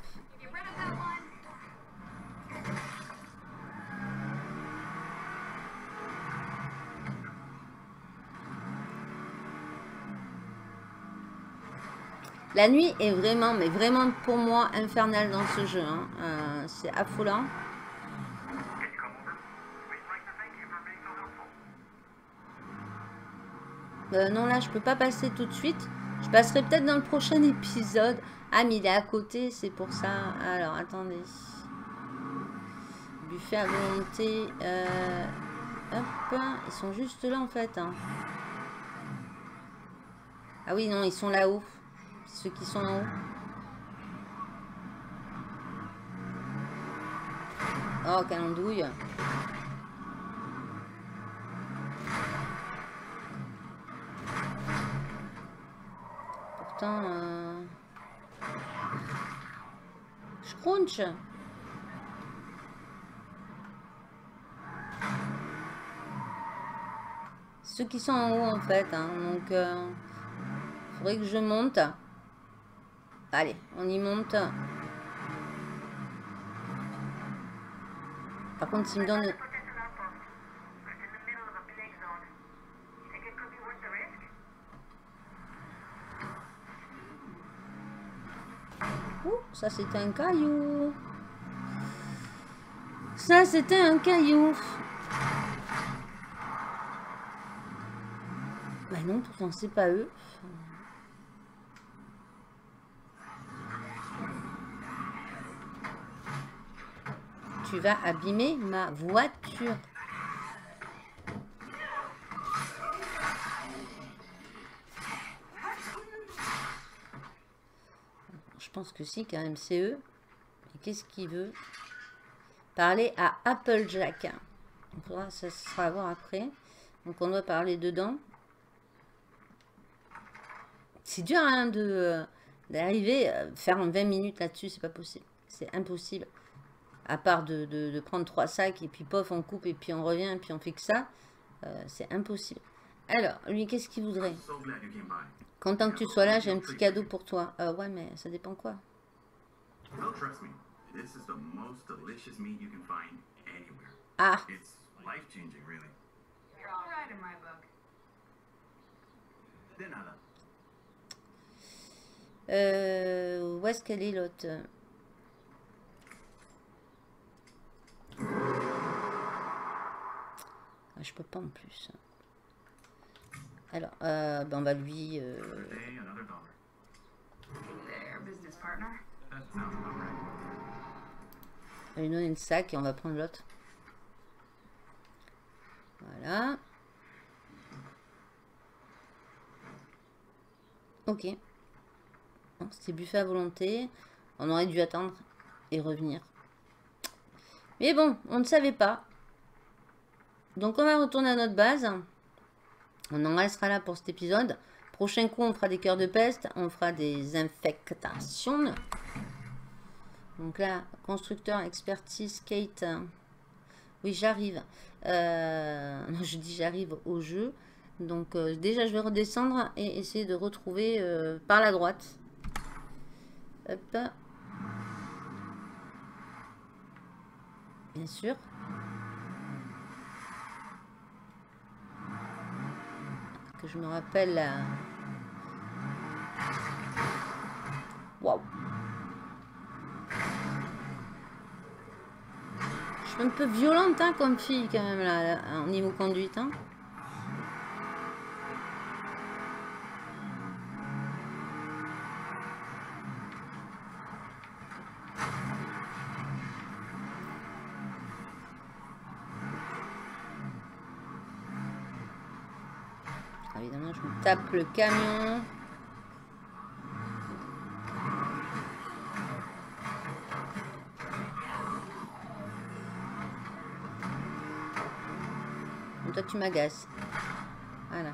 La nuit est vraiment, mais vraiment pour moi, infernale dans ce jeu. hein. Euh, c'est affolant. Euh, non, là, je peux pas passer tout de suite. Je passerai peut-être dans le prochain épisode. Ah, mais il est à côté, c'est pour ça. Alors, attendez. Buffet à volonté. euh, Hop, ils sont juste là, en fait. hein. Ah oui, non, ils sont là-haut. Ceux qui sont en haut. Oh, calandouille. Pourtant, euh... Scrunch. Ceux qui sont en haut, en fait. hein. Donc, euh... faudrait que je monte. Allez, on y monte. Par contre, s'il me donne... Ouh, ça c'était un caillou. Ça c'était un caillou. Bah non, pourtant c'est pas eux. Tu vas abîmer ma voiture. Je pense que si, quand même, c'est eux. Qu'est-ce qu'il veut Parler à Applejack. On ça sera à voir après. Donc, on doit parler dedans. C'est dur hein, euh, d'arriver à faire en 20 minutes là-dessus, c'est pas possible. C'est impossible. À part de, de- de prendre trois sacs et puis pof, on coupe et puis on revient et puis on fait que ça. Euh, c'est impossible. Alors, lui, qu'est-ce qu'il voudrait? Content que tu sois là, j'ai un petit cadeau pour toi. Euh, ouais, mais ça dépend quoi. Well, trust me, this is the most delicious meat you can find anywhere. Ah, It's life changing, really. You're all right in my book. De nada. Euh, où est-ce qu'elle est l'autre ah, Je peux pas en plus. Alors, euh, ben on va lui... euh, on lui donner une sac et on va prendre l'autre. Voilà. Ok. C'était buffet à volonté. On aurait dû attendre et revenir. Mais bon, on ne savait pas. Donc on va retourner à notre base. On en restera là pour cet épisode. Prochain coup, on fera des cœurs de peste. On fera des infectations. Donc là, constructeur, expertise, Kate. Oui, j'arrive. Euh, je dis j'arrive au jeu. Donc euh, déjà, je vais redescendre et essayer de retrouver euh, par la droite. Hop. Bien sûr. Que je me rappelle la... Waouh Je suis un peu violente hein, comme fille quand même là, au niveau conduite. hein. Tape le camion. Toi, tu m'agaces. Voilà.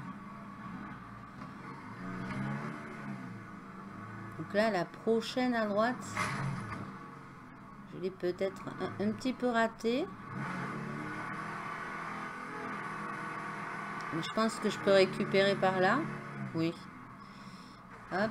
Donc là, la prochaine à droite, je l'ai peut-être un, un petit peu raté. Je pense que je peux récupérer par là. Oui. Hop.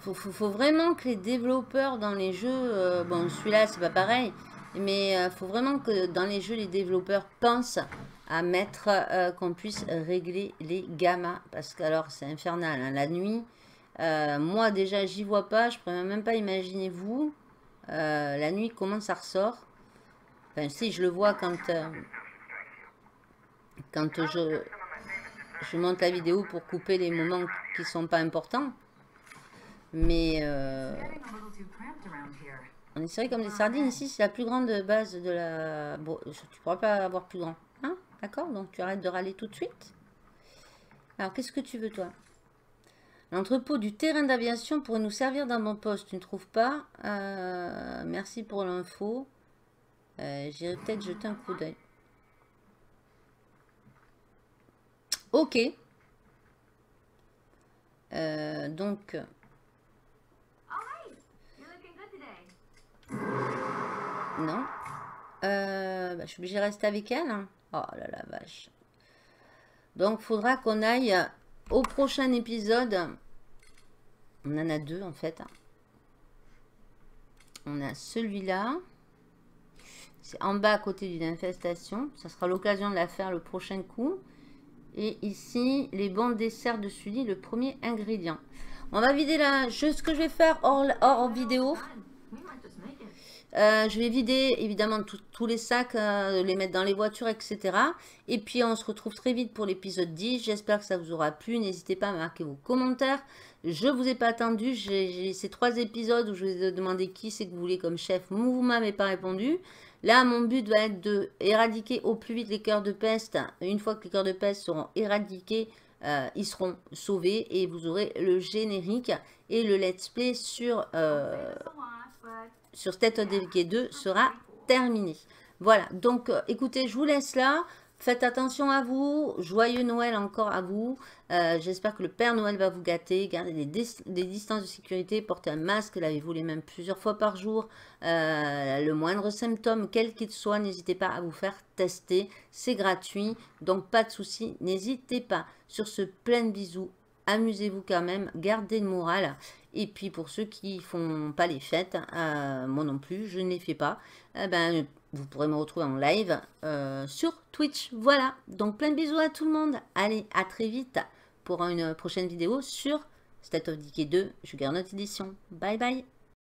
Faut, faut, faut vraiment que les développeurs dans les jeux, euh, bon celui-là c'est pas pareil, mais il faut vraiment que dans les jeux les développeurs pensent à mettre euh, qu'on puisse régler les gammas parce que alors c'est infernal hein, la nuit. euh, moi déjà j'y vois pas, je pourrais même pas imaginer vous euh, la nuit comment ça ressort? Enfin si je le vois quand euh, quand je je monte la vidéo pour couper les moments qui sont pas importants. Mais on est serré comme des sardines. Ici, c'est la plus grande base de la... Bon, tu pourras pas avoir plus grand. Hein D'accord Donc, tu arrêtes de râler tout de suite. Alors, qu'est-ce que tu veux, toi? L'entrepôt du terrain d'aviation pourrait nous servir dans mon poste. Tu ne trouves pas? Euh, Merci pour l'info. Euh, J'irai peut-être jeter un coup d'œil. Ok. Euh, donc... Non. Euh, bah, je suis obligée de rester avec elle. hein. Oh là la vache. Donc, faudra qu'on aille au prochain épisode. On en a deux en fait. On a celui-là. C'est en bas à côté d'une infestation. Ça sera l'occasion de la faire le prochain coup. Et ici, les bons desserts de Sully, le premier ingrédient. On va vider la... Je, ce que je vais faire hors, hors vidéo. Euh, je vais vider évidemment tous les sacs, euh, les mettre dans les voitures, etc. Et puis on se retrouve très vite pour l'épisode 10. J'espère que ça vous aura plu. N'hésitez pas à marquer vos commentaires. Je vous ai pas attendu. J'ai ces trois épisodes où je vous ai demandé qui c'est que vous voulez comme chef. Vous m'avez pas répondu. Là, mon but va être de éradiquer au plus vite les cœurs de peste. Une fois que les cœurs de peste seront éradiqués, euh, ils seront sauvés et vous aurez le générique et le let's play sur sur State of Decay 2 sera terminé. Voilà, donc euh, écoutez, je vous laisse là. Faites attention à vous. Joyeux Noël encore à vous. Euh, J'espère que le Père Noël va vous gâter. Gardez des distances de sécurité. Portez un masque. Lavez-vous les mains plusieurs fois par jour. Euh, le moindre symptôme, quel qu'il soit, n'hésitez pas à vous faire tester. C'est gratuit. Donc pas de souci. N'hésitez pas. Sur ce, plein de bisous. amusez-vous quand même, gardez le moral. Et puis pour ceux qui font pas les fêtes, euh, moi non plus, je ne les fais pas, eh ben, vous pourrez me retrouver en live euh, sur Twitch. Voilà, donc plein de bisous à tout le monde. Allez, à très vite pour une prochaine vidéo sur State of Decay 2, Juggernaut Edition. Bye bye